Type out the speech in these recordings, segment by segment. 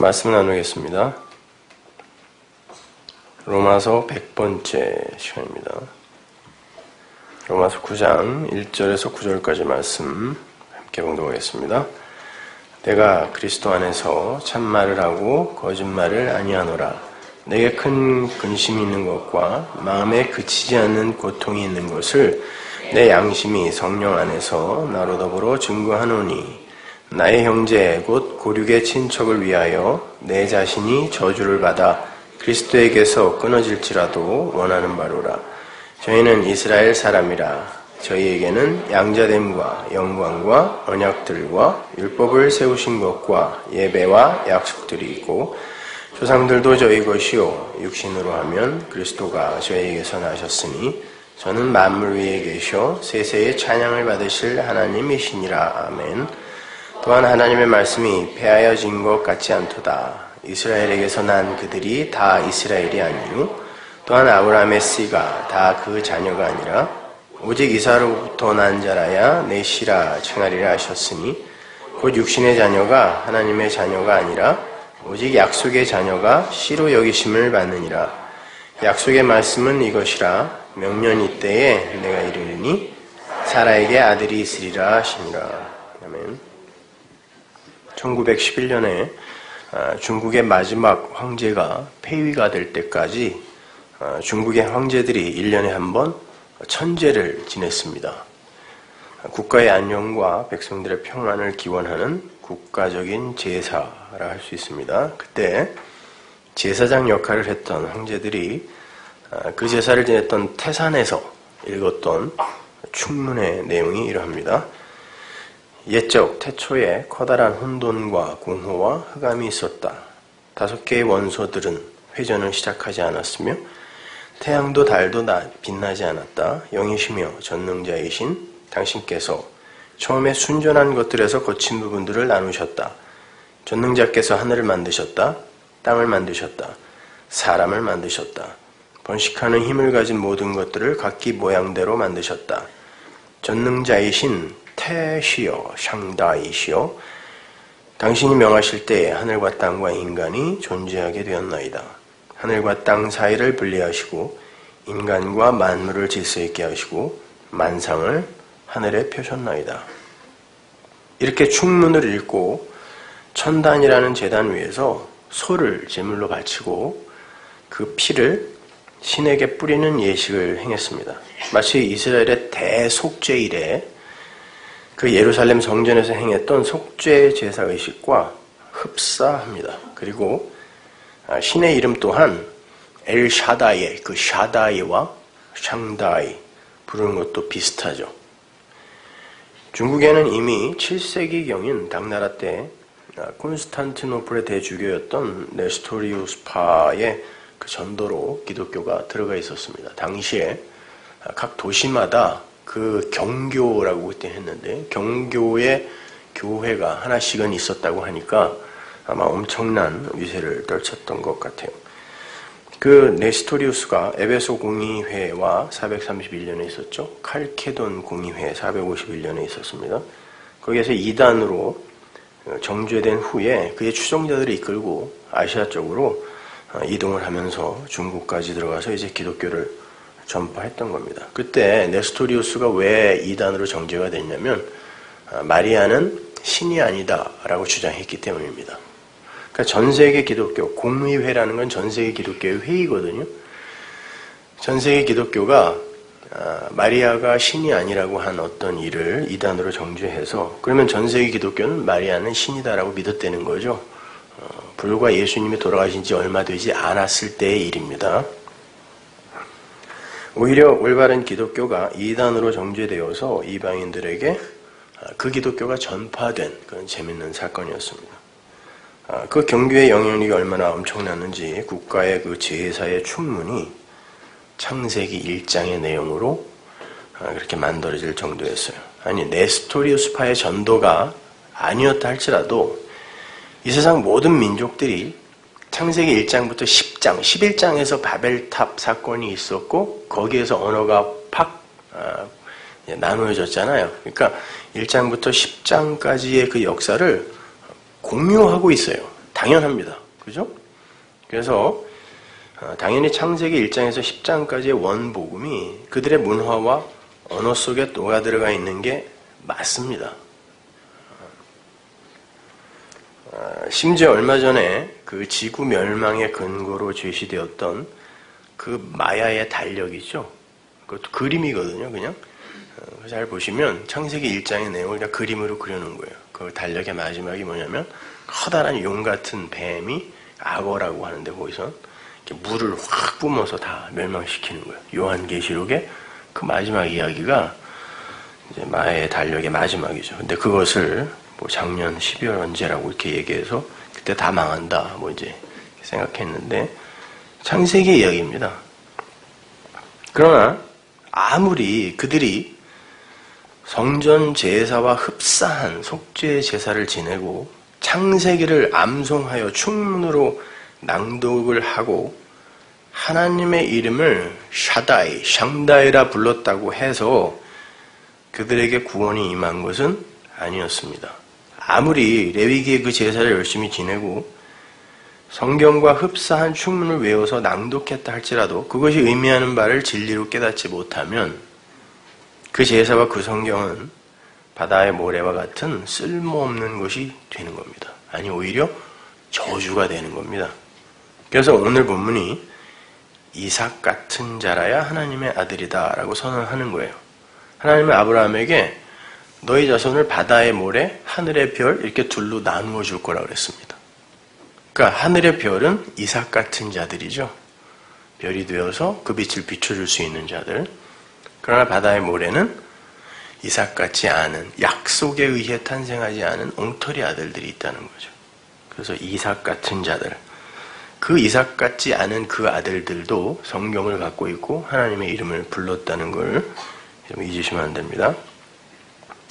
말씀 나누겠습니다. 로마서 100번째 시간입니다. 로마서 9장 1절에서 9절까지 말씀 함께 봉독하겠습니다. 내가 그리스도 안에서 참말을 하고 거짓말을 아니하노라. 내게 큰 근심이 있는 것과 마음에 그치지 않는 고통이 있는 것을 내 양심이 성령 안에서 나로 더불어 증거하노니 나의 형제 곧 고륙의 친척을 위하여 내 자신이 저주를 받아 그리스도에게서 끊어질지라도 원하는 바로라. 저희는 이스라엘 사람이라 저희에게는 양자됨과 영광과 언약들과 율법을 세우신 것과 예배와 약속들이 있고 조상들도 저희 것이요 육신으로 하면 그리스도가 저희에게서 나셨으니 저는 만물 위에 계셔 세세의 찬양을 받으실 하나님이시니라 아멘. 또한 하나님의 말씀이 폐하여진 것 같지 않도다. 이스라엘에게서 난 그들이 다 이스라엘이 아니요. 또한 아브라함의 씨가 다 그 자녀가 아니라 오직 이사로부터 난 자라야 내 씨라稱하리라 하셨으니 곧 육신의 자녀가 하나님의 자녀가 아니라 오직 약속의 자녀가 씨로 여기심을 받느니라. 약속의 말씀은 이것이라 명년 이때에 내가 이르리니 사라에게 아들이 있으리라 하시니라. 아멘. 1911년에 아, 중국의 마지막 황제가 폐위가 될 때까지 아, 중국의 황제들이 1년에 한 번 천재를 지냈습니다. 국가의 안녕과 백성들의 평안을 기원하는 국가적인 제사라 할 수 있습니다. 그때 제사장 역할을 했던 황제들이 아, 그 제사를 지냈던 태산에서 읽었던 충문의 내용이 이러합니다. 옛적 태초에 커다란 혼돈과 공허와 흑암이 있었다. 다섯 개의 원소들은 회전을 시작하지 않았으며 태양도 달도 빛나지 않았다. 영이시며 전능자이신 당신께서 처음에 순전한 것들에서 거친 부분들을 나누셨다. 전능자께서 하늘을 만드셨다. 땅을 만드셨다. 사람을 만드셨다. 번식하는 힘을 가진 모든 것들을 각기 모양대로 만드셨다. 전능자이신 태시여 샹다이시여 당신이 명하실 때에 하늘과 땅과 인간이 존재하게 되었나이다. 하늘과 땅 사이를 분리하시고 인간과 만물을 질서 있게 하시고 만상을 하늘에 펴셨나이다. 이렇게 충문을 읽고 천단이라는 재단 위에서 소를 제물로 바치고 그 피를 신에게 뿌리는 예식을 행했습니다. 마치 이스라엘의 대속죄일에 그 예루살렘 성전에서 행했던 속죄 제사 의식과 흡사합니다. 그리고 아, 신의 이름 또한 엘 샤다이, 그 샤다이와 샹다이 부르는 것도 비슷하죠. 중국에는 이미 7세기경인 당나라 때 아, 콘스탄티노플의 대주교였던 네스토리우스파의 그 전도로 기독교가 들어가 있었습니다. 당시에 아, 각 도시마다 그 경교라고 그때 했는데 경교의 교회가 하나씩은 있었다고 하니까 아마 엄청난 위세를 떨쳤던 것 같아요. 그 네스토리우스가 에베소 공의회와 431년에 있었죠. 칼케돈 공의회 451년에 있었습니다. 거기에서 2단으로 정죄된 후에 그의 추종자들을 이끌고 아시아 쪽으로 이동을 하면서 중국까지 들어가서 이제 기독교를 전파했던 겁니다. 그때 네스토리우스가 왜 이단으로 정죄가 됐냐면 아, 마리아는 신이 아니다라고 주장했기 때문입니다. 그러니까 전 세계 기독교 공의회라는 건 전 세계 기독교의 회의거든요. 전 세계 기독교가 아, 마리아가 신이 아니라고 한 어떤 일을 이단으로 정죄해서 그러면 전 세계 기독교는 마리아는 신이다라고 믿었다는 거죠. 어, 불과 예수님이 돌아가신 지 얼마 되지 않았을 때의 일입니다. 오히려 올바른 기독교가 이단으로 정죄되어서 이방인들에게 아, 그 기독교가 전파된 그런 재밌는 사건이었습니다. 아, 그 경교의 영향력이 얼마나 엄청났는지 국가의 그 제사의 충문이 창세기 1장의 내용으로 아, 그렇게 만들어질 정도였어요. 아니 네스토리우스파의 전도가 아니었다 할지라도 이 세상 모든 민족들이 창세기 1장부터 10장, 11장에서 바벨탑 사건이 있었고 거기에서 언어가 팍 아, 나누어졌잖아요. 그러니까 1장부터 10장까지의 그 역사를 공유하고 있어요. 당연합니다. 그죠? 그래서 어, 당연히 창세기 1장에서 10장까지의 원복음이 그들의 문화와 언어 속에 녹아 들어가 있는 게 맞습니다. 어, 심지어 얼마 전에 그 지구 멸망의 근거로 제시되었던 그 마야의 달력이죠. 그것도 그림이거든요, 그냥. 어, 잘 보시면 창세기 1장의 내용을 그냥 그림으로 그려놓은 거예요. 그 달력의 마지막이 뭐냐면 커다란 용 같은 뱀이 악어라고 하는데 거기서 물을 확 뿜어서 다 멸망시키는 거예요. 요한계시록의 그 마지막 이야기가 이제 마의 달력의 마지막이죠. 근데 그것을 뭐 작년 12월 언제라고 이렇게 얘기해서 그때 다 망한다 뭐 이제 생각했는데 창세기 이야기입니다. 그러나 아무리 그들이 성전 제사와 흡사한 속죄 제사를 지내고 창세기를 암송하여 충문으로 낭독을 하고 하나님의 이름을 샤다이, 샹다이라 불렀다고 해서 그들에게 구원이 임한 것은 아니었습니다. 아무리 레위기의 그 제사를 열심히 지내고 성경과 흡사한 충문을 외워서 낭독했다 할지라도 그것이 의미하는 바를 진리로 깨닫지 못하면 그 제사와 그 성경은 바다의 모래와 같은 쓸모없는 것이 되는 겁니다. 아니 오히려 저주가 되는 겁니다. 그래서 오늘 본문이 이삭 같은 자라야 하나님의 아들이다라고 선언하는 거예요. 하나님은 아브라함에게 너희 자손을 바다의 모래, 하늘의 별 이렇게 둘로 나누어 줄 거라고 그랬습니다. 그러니까 하늘의 별은 이삭 같은 자들이죠. 별이 되어서 그 빛을 비춰줄 수 있는 자들. 그러나 바다의 모래는 이삭 같지 않은 약속에 의해 탄생하지 않은 엉터리 아들들이 있다는 거죠. 그래서 이삭 같은 자들. 그 이삭 같지 않은 그 아들들도 성경을 갖고 있고 하나님의 이름을 불렀다는 걸 잊으시면 안 됩니다.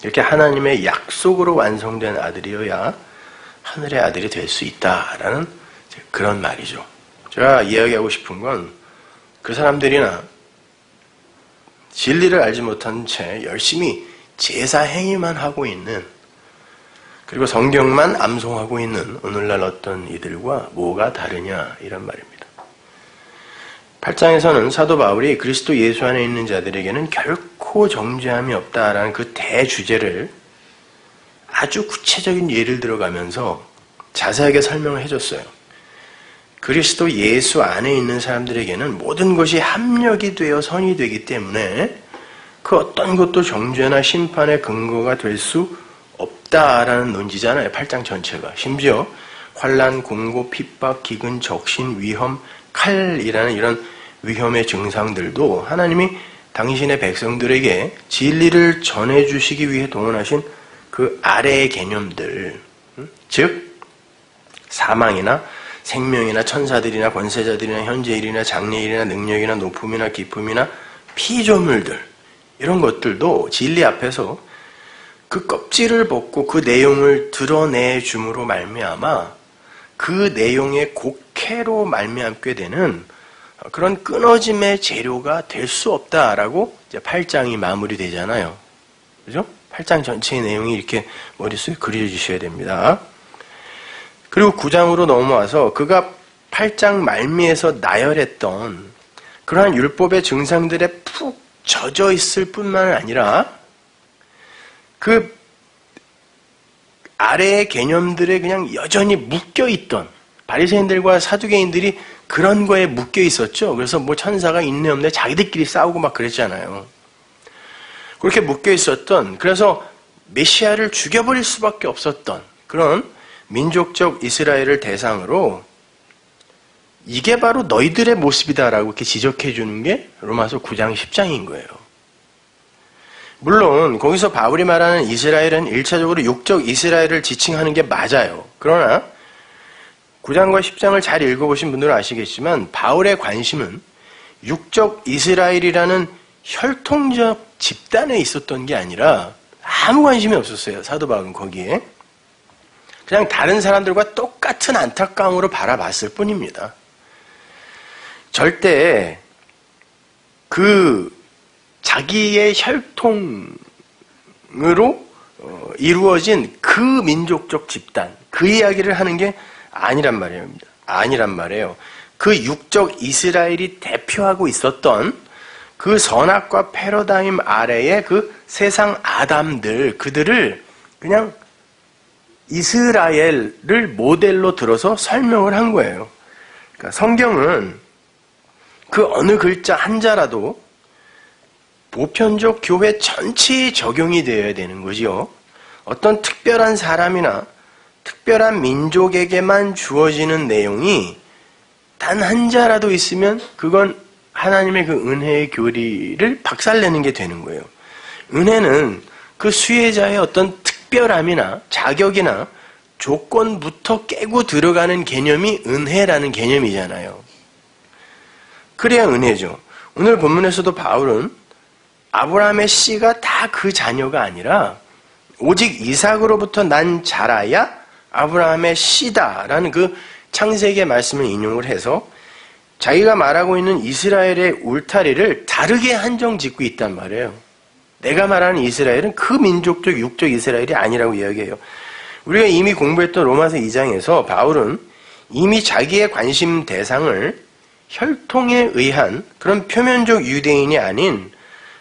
이렇게 하나님의 약속으로 완성된 아들이어야 하늘의 아들이 될 수 있다라는 그런 말이죠. 제가 이야기하고 싶은 건 그 사람들이나 진리를 알지 못한 채 열심히 제사 행위만 하고 있는 그리고 성경만 암송하고 있는 오늘날 어떤 이들과 뭐가 다르냐 이런 말입니다. 8장에서는 사도 바울이 그리스도 예수 안에 있는 자들에게는 결코 정죄함이 없다라는 그 대주제를 아주 구체적인 예를 들어가면서 자세하게 설명을 해줬어요. 그리스도 예수 안에 있는 사람들에게는 모든 것이 합력이 되어 선이 되기 때문에 그 어떤 것도 정죄나 심판의 근거가 될 수 없다라는 논지잖아요. 8장 전체가. 심지어 환란, 공고, 핍박, 기근, 적신, 위험, 칼이라는 이런 위험의 증상들도 하나님이 당신의 백성들에게 진리를 전해주시기 위해 동원하신 그 아래의 개념들, 즉 사망이나 생명이나 천사들이나 권세자들이나 현재일이나 장래일이나 능력이나 높음이나 기품이나 피조물들 이런 것들도 진리 앞에서 그 껍질을 벗고 그 내용을 드러내 줌으로 말미암아 그 내용의 곡해로 말미암게 되는 그런 끊어짐의 재료가 될 수 없다라고 이제 8장이 마무리되잖아요. 그죠? 8장 전체의 내용이 이렇게 머릿속에 그려주셔야 됩니다. 그리고 9장으로 넘어와서 그가 8장 말미에서 나열했던 그러한 율법의 증상들에 푹 젖어 있을 뿐만 아니라 그 아래의 개념들에 그냥 여전히 묶여 있던 바리새인들과 사두개인들이 그런 거에 묶여 있었죠. 그래서 뭐 천사가 있네 없네 자기들끼리 싸우고 막 그랬잖아요. 그렇게 묶여 있었던 그래서 메시아를 죽여버릴 수밖에 없었던 그런 민족적 이스라엘을 대상으로 이게 바로 너희들의 모습이다라고 이렇게 지적해 주는 게 로마서 9장 10장인 거예요. 물론 거기서 바울이 말하는 이스라엘은 일차적으로 육적 이스라엘을 지칭하는 게 맞아요. 그러나 9장과 10장을 잘 읽어보신 분들은 아시겠지만 바울의 관심은 육적 이스라엘이라는 혈통적 집단에 있었던 게 아니라 아무 관심이 없었어요. 사도 바울은 거기에. 그냥 다른 사람들과 똑같은 안타까움으로 바라봤을 뿐입니다. 절대 그 자기의 혈통으로 어, 이루어진 그 민족적 집단, 그 이야기를 하는 게 아니란 말이에요. 아니란 말이에요. 그 육적 이스라엘이 대표하고 있었던 그 선악과 패러다임 아래의 그 세상 아담들, 그들을 그냥 이스라엘을 모델로 들어서 설명을 한 거예요. 그러니까 성경은 그 어느 글자 한자라도 보편적 교회 전체에 적용이 되어야 되는 거지요. 어떤 특별한 사람이나 특별한 민족에게만 주어지는 내용이 단 한 자라도 있으면 그건 하나님의 그 은혜의 교리를 박살내는 게 되는 거예요. 은혜는 그 수혜자의 어떤 특별함이나 자격이나 조건부터 깨고 들어가는 개념이 은혜라는 개념이잖아요. 그래야 은혜죠. 오늘 본문에서도 바울은 아브라함의 씨가 다 그 자녀가 아니라 오직 이삭으로부터 난 자라야 아브라함의 씨다라는 그 창세기의 말씀을 인용을 해서 자기가 말하고 있는 이스라엘의 울타리를 다르게 한정 짓고 있단 말이에요. 내가 말하는 이스라엘은 그 민족적 육적 이스라엘이 아니라고 이야기해요. 우리가 이미 공부했던 로마서 2장에서 바울은 이미 자기의 관심 대상을 혈통에 의한 그런 표면적 유대인이 아닌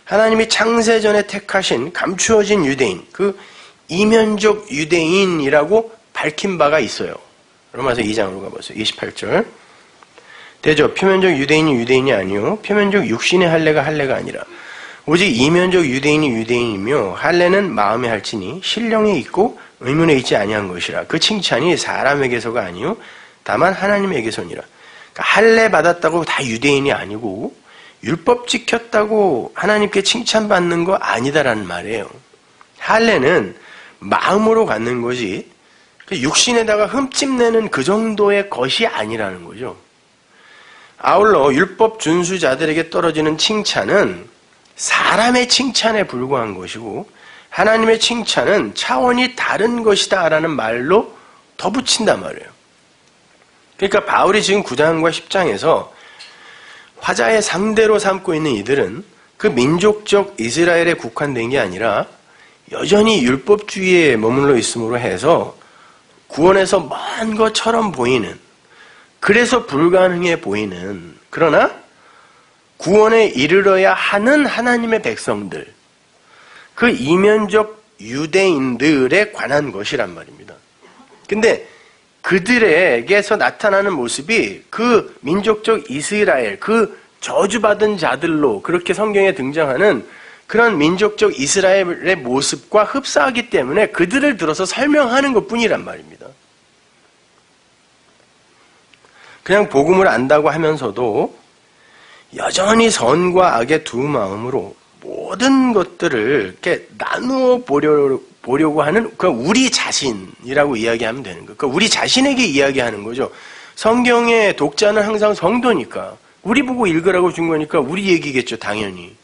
하나님이 창세전에 택하신 감추어진 유대인, 그 이면적 유대인이라고 밝힌 바가 있어요. 로마서 2장으로 가보세요. 28절. 대저 표면적 유대인이 유대인이 아니요 표면적 육신의 할례가 할례가 아니라 오직 이면적 유대인이 유대인이며 할례는 마음에 할지니 신령에 있고 의문에 있지 아니한 것이라 그 칭찬이 사람에게서가 아니요 다만 하나님에게서니라 그러니까 할례 받았다고 다 유대인이 아니고 율법 지켰다고 하나님께 칭찬받는 거 아니다라는 말이에요. 할례는 마음으로 갖는 그 육신에다가 흠집내는 그 정도의 것이 아니라는 거죠. 아울러 율법 준수자들에게 떨어지는 칭찬은 사람의 칭찬에 불과한 것이고 하나님의 칭찬은 차원이 다른 것이다 라는 말로 덧붙인단 말이에요. 그러니까 바울이 지금 9장과 10장에서 화자의 상대로 삼고 있는 이들은 그 민족적 이스라엘에 국한된 게 아니라 여전히 율법주의에 머물러 있음으로 해서 구원에서 먼 것처럼 보이는 그래서 불가능해 보이는 그러나 구원에 이르러야 하는 하나님의 백성들 그 이면적 유대인들에 관한 것이란 말입니다. 근데 그들에게서 나타나는 모습이 그 민족적 이스라엘, 그 저주받은 자들로 그렇게 성경에 등장하는 그런 민족적 이스라엘의 모습과 흡사하기 때문에 그들을 들어서 설명하는 것 뿐이란 말입니다. 그냥 복음을 안다고 하면서도 여전히 선과 악의 두 마음으로 모든 것들을 이렇게 나누어 보려, 보려고 하는 그 우리 자신이라고 이야기하면 되는 거예요. 그러니까 우리 자신에게 이야기하는 거죠. 성경의 독자는 항상 성도니까 우리 보고 읽으라고 준 거니까 우리 얘기겠죠, 당연히.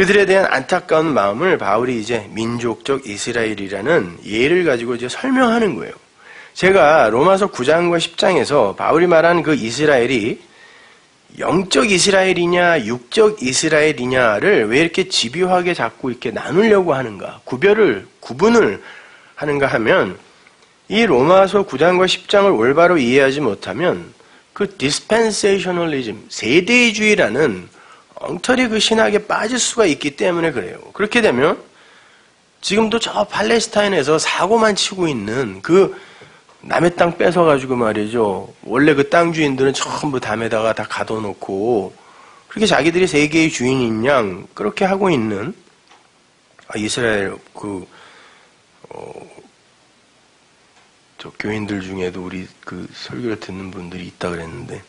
그들에 대한 안타까운 마음을 바울이 이제 민족적 이스라엘이라는 예를 가지고 이제 설명하는 거예요. 제가 로마서 9장과 10장에서 바울이 말한 그 이스라엘이 영적 이스라엘이냐 육적 이스라엘이냐를 왜 이렇게 집요하게 자꾸 이렇게 나누려고 하는가 구별을 구분을 하는가 하면 이 로마서 9장과 10장을 올바로 이해하지 못하면 그 dispensationalism 세대주의라는 엉터리 그 신학에 빠질 수가 있기 때문에 그래요. 그렇게 되면 지금도 저 팔레스타인에서 사고만 치고 있는 그 남의 땅 뺏어가지고 말이죠. 원래 그 땅 주인들은 전부 담에다가 다 가둬놓고 그렇게 자기들이 세계의 주인인 양 그렇게 하고 있는 아, 이스라엘 그 어, 저 교인들 중에도 우리 그 설교를 듣는 분들이 있다 그랬는데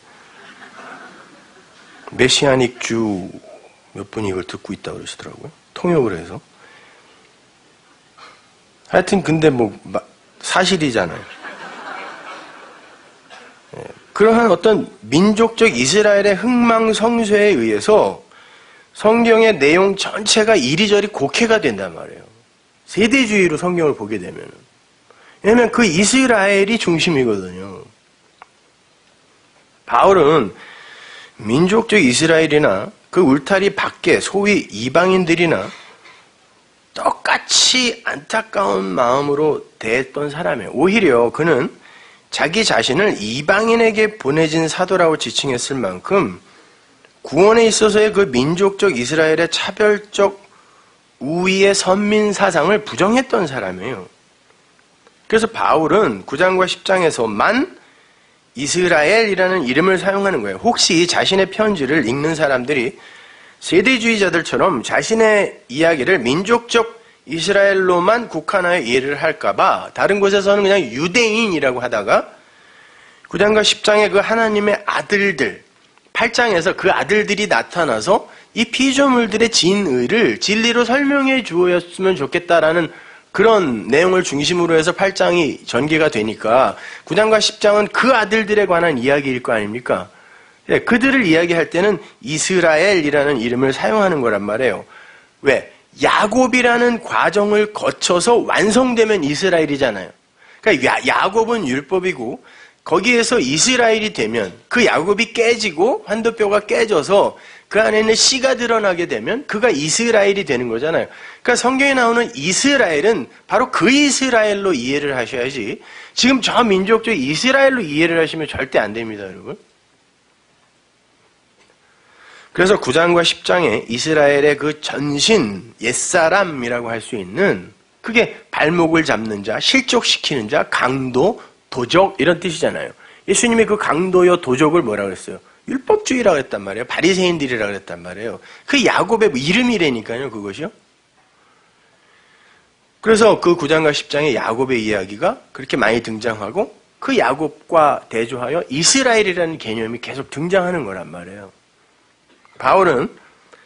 메시아닉 주 몇 분이 이걸 듣고 있다 그러시더라고요. 통역을 해서. 하여튼 근데 뭐 사실이잖아요. 그러한 어떤 민족적 이스라엘의 흥망성쇠에 의해서 성경의 내용 전체가 이리저리 곡해가 된단 말이에요. 세대주의로 성경을 보게 되면. 왜냐하면 그 이스라엘이 중심이거든요. 바울은 민족적 이스라엘이나 그 울타리 밖에 소위 이방인들이나 똑같이 안타까운 마음으로 대했던 사람이에요. 오히려 그는 자기 자신을 이방인에게 보내진 사도라고 지칭했을 만큼 구원에 있어서의 그 민족적 이스라엘의 차별적 우위의 선민 사상을 부정했던 사람이에요. 그래서 바울은 9장과 10장에서만 이스라엘이라는 이름을 사용하는 거예요. 혹시 자신의 편지를 읽는 사람들이 세대주의자들처럼 자신의 이야기를 민족적 이스라엘로만 국한하여 이해를 할까봐 다른 곳에서는 그냥 유대인이라고 하다가 9장과 10장의 그 하나님의 아들들, 8장에서 그 아들들이 나타나서 이 피조물들의 진의를 진리로 설명해 주었으면 좋겠다라는 그런 내용을 중심으로 해서 8장이 전개가 되니까 9장과 10장은 그 아들들에 관한 이야기일 거 아닙니까? 예, 그들을 이야기할 때는 이스라엘이라는 이름을 사용하는 거란 말이에요. 왜? 야곱이라는 과정을 거쳐서 완성되면 이스라엘이잖아요. 그러니까 야 곱은 율법이고 거기에서 이스라엘이 되면 그 야곱이 깨지고 환도뼈가 깨져서 그 안에는 씨가 드러나게 되면 그가 이스라엘이 되는 거잖아요. 그러니까 성경에 나오는 이스라엘은 바로 그 이스라엘로 이해를 하셔야지 지금 저 민족적 이스라엘로 이해를 하시면 절대 안 됩니다, 여러분. 그래서 9장과 10장에 이스라엘의 그 전신, 옛사람이라고 할 수 있는 그게 발목을 잡는 자, 실족시키는 자, 강도, 도적 이런 뜻이잖아요. 예수님이 그 강도여 도적을 뭐라 그랬어요? 율법주의라고 했단 말이에요. 바리새인들이라고 그랬단 말이에요. 그 야곱의 이름이라니까요, 그것이요. 그래서 그 9장과 10장의 야곱의 이야기가 그렇게 많이 등장하고 그 야곱과 대조하여 이스라엘이라는 개념이 계속 등장하는 거란 말이에요. 바울은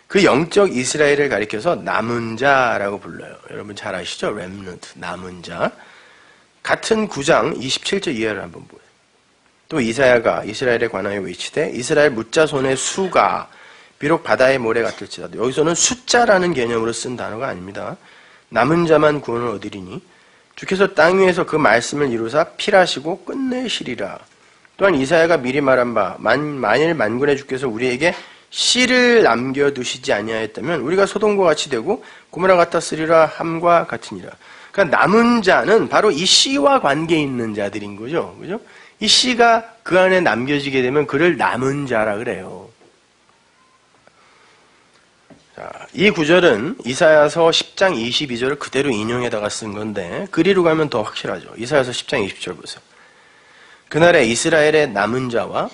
그 영적 이스라엘을 가리켜서 남은 자라고 불러요. 여러분 잘 아시죠? 렘넌트, 남은 자. 같은 9장 27절 이하를 한번. 또 이사야가 이스라엘에 관하여 외치되 이스라엘 묻자손의 수가 비록 바다의 모래 같을지라도 여기서는 숫자라는 개념으로 쓴 단어가 아닙니다. 남은 자만 구원을 얻으리니 주께서 땅 위에서 그 말씀을 이루사 필하시고 끝내시리라. 또한 이사야가 미리 말한 바 만, 만일 만군의 주께서 우리에게 씨를 남겨두시지 아니하였다면 우리가 소돔과 같이 되고 고모라 같았으리라 함과 같으니라. 그러니까 남은 자는 바로 이 씨와 관계 있는 자들인 거죠. 그죠? 이 씨가 그 안에 남겨지게 되면 그를 남은 자라 그래요. 자, 이 구절은 이사야서 10장 22절을 그대로 인용해다가 쓴 건데 그리로 가면 더 확실하죠. 이사야서 10장 20절 보세요. 그날에 이스라엘의 남은 자와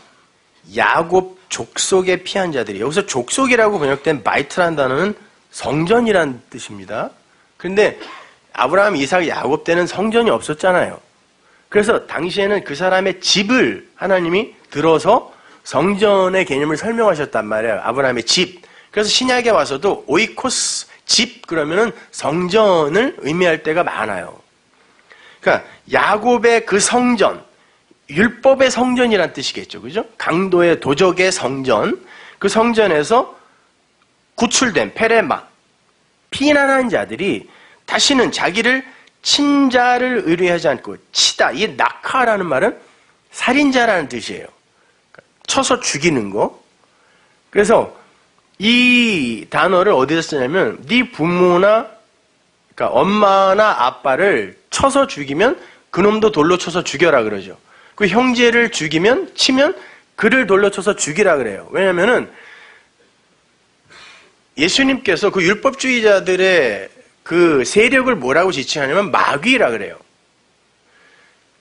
야곱 족속의 피한 자들이 여기서 족속이라고 번역된 바이트란 단어는 성전이란 뜻입니다. 그런데 아브라함, 이삭, 야곱 때는 성전이 없었잖아요. 그래서 당시에는 그 사람의 집을 하나님이 들어서 성전의 개념을 설명하셨단 말이에요. 아브라함의 집. 그래서 신약에 와서도 오이코스 집 그러면은 성전을 의미할 때가 많아요. 그러니까 야곱의 그 성전, 율법의 성전이란 뜻이겠죠. 그죠? 강도의 도적의 성전, 그 성전에서 구출된 페레마, 피난한 자들이 다시는 자기를 친자를 의뢰하지 않고 치다. 이 낙하라는 말은 살인자라는 뜻이에요. 쳐서 죽이는 거. 그래서 이 단어를 어디서 쓰냐면 네 부모나 그러니까 엄마나 아빠를 쳐서 죽이면 그놈도 돌로 쳐서 죽여라 그러죠. 그 형제를 죽이면 치면 그를 돌로 쳐서 죽이라 그래요. 왜냐면은 예수님께서 그 율법주의자들의 그 세력을 뭐라고 지칭하냐면 마귀라 그래요.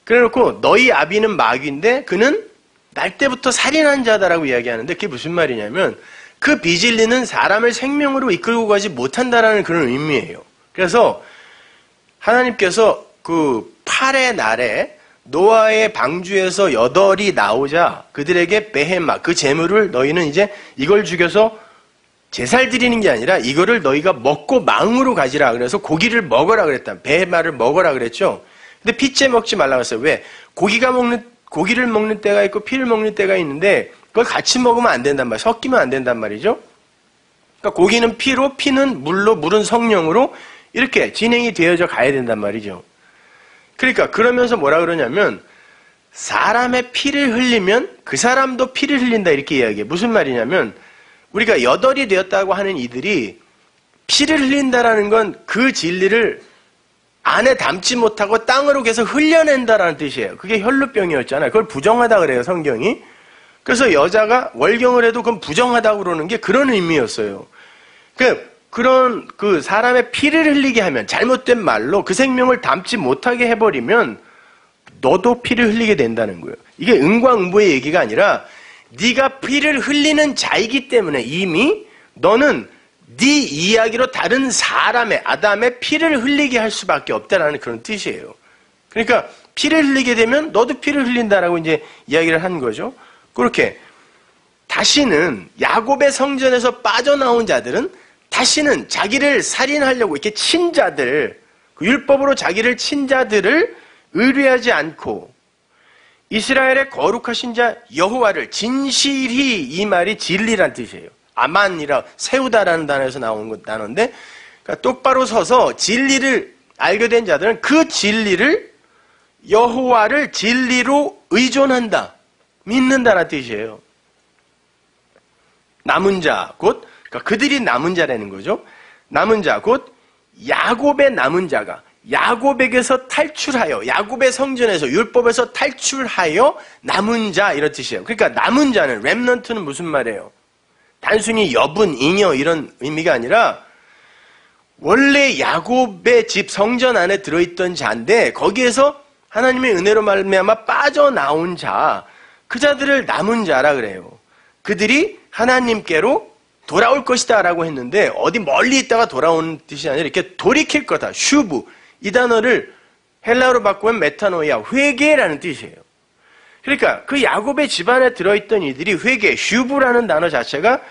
그래놓고 너희 아비는 마귀인데 그는 날 때부터 살인한 자다라고 이야기하는데 그게 무슨 말이냐면 그 비질리는 사람을 생명으로 이끌고 가지 못한다라는 그런 의미예요. 그래서 하나님께서 그 팔의 날에 노아의 방주에서 여덟이 나오자 그들에게 베헤마 그 재물을 너희는 이제 이걸 죽여서 제살 드리는 게 아니라 이거를 너희가 먹고 망으로 가지라 그래서 고기를 먹어라 그랬다. 배 말을 먹어라 그랬죠. 근데 피째 먹지 말라고 했어요. 왜? 고기가 먹는 고기를 먹는 때가 있고 피를 먹는 때가 있는데 그걸 같이 먹으면 안 된단 말이에요. 섞이면 안 된단 말이죠. 그러니까 고기는 피로, 피는 물로, 물은 성령으로 이렇게 진행이 되어져 가야 된단 말이죠. 그러니까 그러면서 뭐라 그러냐면 사람의 피를 흘리면 그 사람도 피를 흘린다 이렇게 이야기해요. 무슨 말이냐면 우리가 여덟이 되었다고 하는 이들이 피를 흘린다라는 건 그 진리를 안에 담지 못하고 땅으로 계속 흘려낸다라는 뜻이에요. 그게 혈루병이었잖아요. 그걸 부정하다 그래요, 성경이. 그래서 여자가 월경을 해도 그건 부정하다고 그러는 게 그런 의미였어요. 그, 그런 그 사람의 피를 흘리게 하면 잘못된 말로 그 생명을 담지 못하게 해버리면 너도 피를 흘리게 된다는 거예요. 이게 응광응보의 얘기가 아니라 네가 피를 흘리는 자이기 때문에 이미 너는 네 이야기로 다른 사람의 아담의 피를 흘리게 할 수밖에 없다라는 그런 뜻이에요. 그러니까 피를 흘리게 되면 너도 피를 흘린다라고 이제 이야기를 한 거죠. 그렇게 다시는 야곱의 성전에서 빠져나온 자들은 다시는 자기를 살인하려고 이렇게 친 자들, 그 율법으로 자기를 친 자들을 의뢰하지 않고 이스라엘의 거룩하신 자 여호와를 진실히 이 말이 진리란 뜻이에요. 아만이라 세우다라는 단어에서 나온 것 단어인데 그러니까 똑바로 서서 진리를 알게 된 자들은 그 진리를 여호와를 진리로 의존한다. 믿는다는 뜻이에요. 남은 자, 곧, 그러니까 그들이 남은 자라는 거죠. 남은 자, 곧, 야곱의 남은 자가, 야곱에게서 탈출하여, 야곱의 성전에서, 율법에서 탈출하여 남은 자, 이런 뜻이에요. 그러니까 남은 자는, 랩넌트는 무슨 말이에요? 단순히 여분, 잉여, 이런 의미가 아니라, 원래 야곱의 집 성전 안에 들어있던 자인데, 거기에서 하나님의 은혜로 말미암아 빠져나온 자, 그 자들을 남은 자라 그래요. 그들이 하나님께로 돌아올 것이다 라고 했는데 어디 멀리 있다가 돌아오는 뜻이 아니라 이렇게 돌이킬 거다. 슈브. 이 단어를 헬라어로 바꾸면 메타노이아, 회개라는 뜻이에요. 그러니까 그 야곱의 집안에 들어있던 이들이 회개, 슈브라는 단어 자체가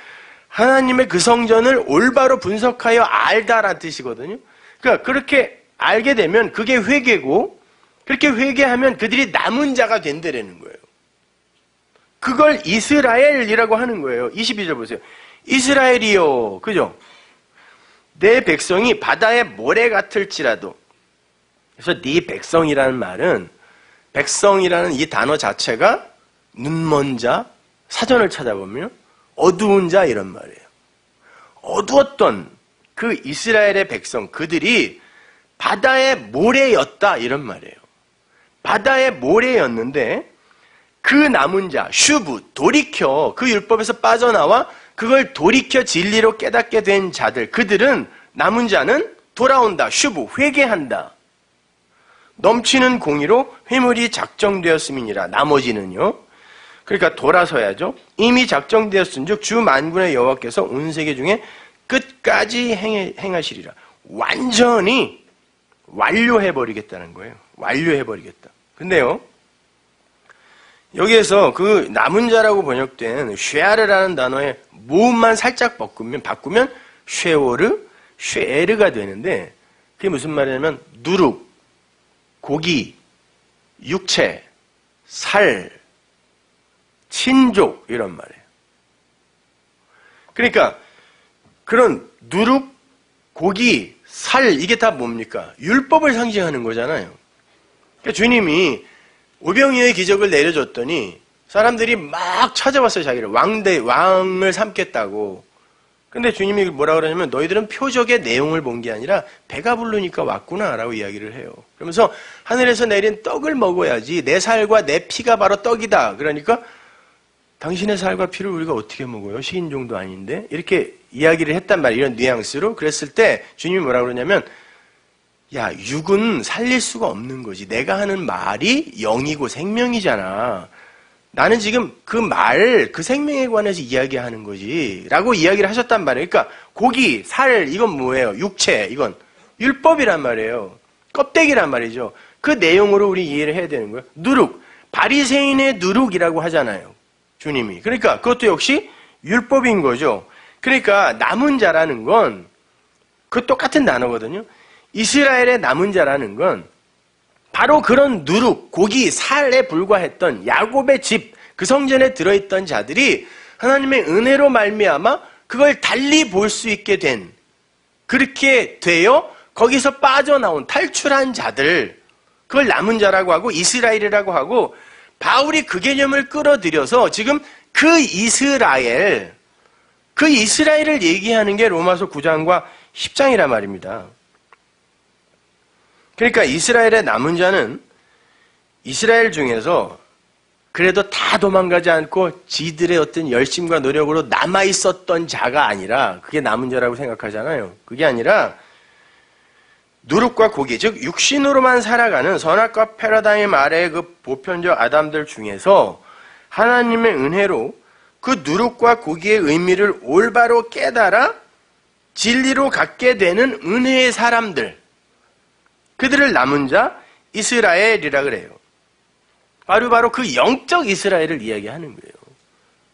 하나님의 그 성전을 올바로 분석하여 알다라는 뜻이거든요. 그러니까 그렇게 알게 되면 그게 회개고 그렇게 회개하면 그들이 남은 자가 된다라는 거예요. 그걸 이스라엘이라고 하는 거예요. 22절 보세요. 이스라엘이요. 그죠? 내 백성이 바다의 모래 같을지라도. 그래서 네 백성이라는 말은 백성이라는 이 단어 자체가 눈먼 자, 사전을 찾아보면 어두운 자 이런 말이에요. 어두웠던 그 이스라엘의 백성, 그들이 바다의 모래였다 이런 말이에요. 바다의 모래였는데 그 남은 자, שוב, 돌이켜 그 율법에서 빠져나와 그걸 돌이켜 진리로 깨닫게 된 자들, 그들은 남은 자는 돌아온다, שוב, 회개한다. 넘치는 공의로 회물이 작정되었음이니라. 나머지는요. 그러니까 돌아서야죠. 이미 작정되었은즉 주 만군의 여호와께서 온 세계 중에 끝까지 행하시리라. 완전히 완료해 버리겠다는 거예요. 완료해 버리겠다. 근데요. 여기에서 그 남은 자라고 번역된 쉐아르라는 단어의 모음만 살짝 바꾸면, 바꾸면 쉐오르, 쉐에르가 되는데 그게 무슨 말이냐면 누룩, 고기, 육체, 살, 친족 이런 말이에요. 그러니까 그런 누룩, 고기, 살 이게 다 뭡니까? 율법을 상징하는 거잖아요. 그러니까 주님이 오병이어의 기적을 내려줬더니 사람들이 막 찾아왔어요, 자기를. 왕대, 왕을 삼겠다고. 근데 주님이 뭐라 그러냐면 너희들은 표적의 내용을 본 게 아니라 배가 부르니까 왔구나라고 이야기를 해요. 그러면서 하늘에서 내린 떡을 먹어야지 내 살과 내 피가 바로 떡이다. 그러니까 당신의 살과 피를 우리가 어떻게 먹어요? 식인종도 아닌데 이렇게 이야기를 했단 말이에요. 이런 뉘앙스로 그랬을 때 주님이 뭐라 그러냐면 야, 육은 살릴 수가 없는 거지. 내가 하는 말이 영이고 생명이잖아. 나는 지금 그 말, 그 생명에 관해서 이야기하는 거지. 라고 이야기를 하셨단 말이에요. 그러니까 고기, 살, 이건 뭐예요? 육체, 이건 율법이란 말이에요. 껍데기란 말이죠. 그 내용으로 우리 이해를 해야 되는 거예요. 누룩, 바리새인의 누룩이라고 하잖아요. 주님이. 그러니까 그것도 역시 율법인 거죠. 그러니까 남은 자라는 건 그 똑같은 단어거든요. 이스라엘의 남은 자라는 건 바로 그런 누룩, 고기, 살에 불과했던 야곱의 집, 그 성전에 들어있던 자들이 하나님의 은혜로 말미암아 그걸 달리 볼 수 있게 된 그렇게 되어 거기서 빠져나온 탈출한 자들 그걸 남은 자라고 하고 이스라엘이라고 하고 바울이 그 개념을 끌어들여서 지금 그 이스라엘 그 이스라엘을 얘기하는 게 로마서 9장과 10장이란 말입니다. 그러니까 이스라엘의 남은 자는 이스라엘 중에서 그래도 다 도망가지 않고 지들의 어떤 열심과 노력으로 남아 있었던 자가 아니라 그게 남은 자라고 생각하잖아요. 그게 아니라 누룩과 고기, 즉 육신으로만 살아가는 선악과 패러다임 아래의 그 보편적 아담들 중에서 하나님의 은혜로 그 누룩과 고기의 의미를 올바로 깨달아 진리로 갖게 되는 은혜의 사람들, 그들을 남은 자 이스라엘이라 그래요. 바로 바로 그 영적 이스라엘을 이야기하는 거예요.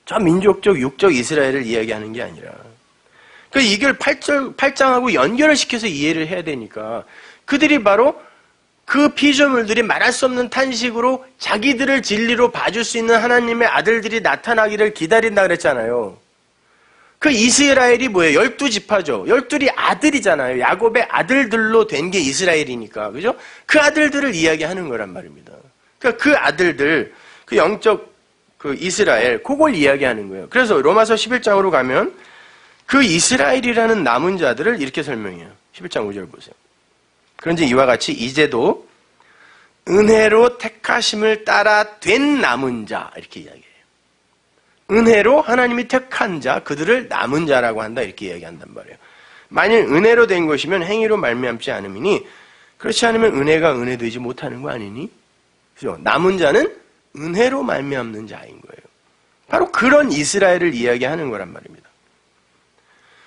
저 민족적 육적 이스라엘을 이야기하는 게 아니라. 그 이걸 8절, 8장하고 연결을 시켜서 이해를 해야 되니까 그들이 바로 그 피조물들이 말할 수 없는 탄식으로 자기들을 진리로 봐줄 수 있는 하나님의 아들들이 나타나기를 기다린다 그랬잖아요. 그 이스라엘이 뭐예요? 열두 지파죠. 열둘이 아들이잖아요. 야곱의 아들들로 된 게 이스라엘이니까. 그죠? 그 아들들을 이야기하는 거란 말입니다. 그러니까 그 아들들, 그 영적 그 이스라엘, 그걸 이야기하는 거예요. 그래서 로마서 11장으로 가면 그 이스라엘이라는 남은 자들을 이렇게 설명해요. 11장 5절 보세요. 그런지 이와 같이 이제도 은혜로 택하심을 따라 된 남은 자 이렇게 이야기해요. 은혜로 하나님이 택한 자 그들을 남은 자라고 한다 이렇게 이야기한단 말이에요. 만일 은혜로 된 것이면 행위로 말미암지 않으니 그렇지 않으면 은혜가 은혜되지 못하는 거 아니니? 그죠? 남은 자는 은혜로 말미암는 자인 거예요. 바로 그런 이스라엘을 이야기하는 거란 말입니다.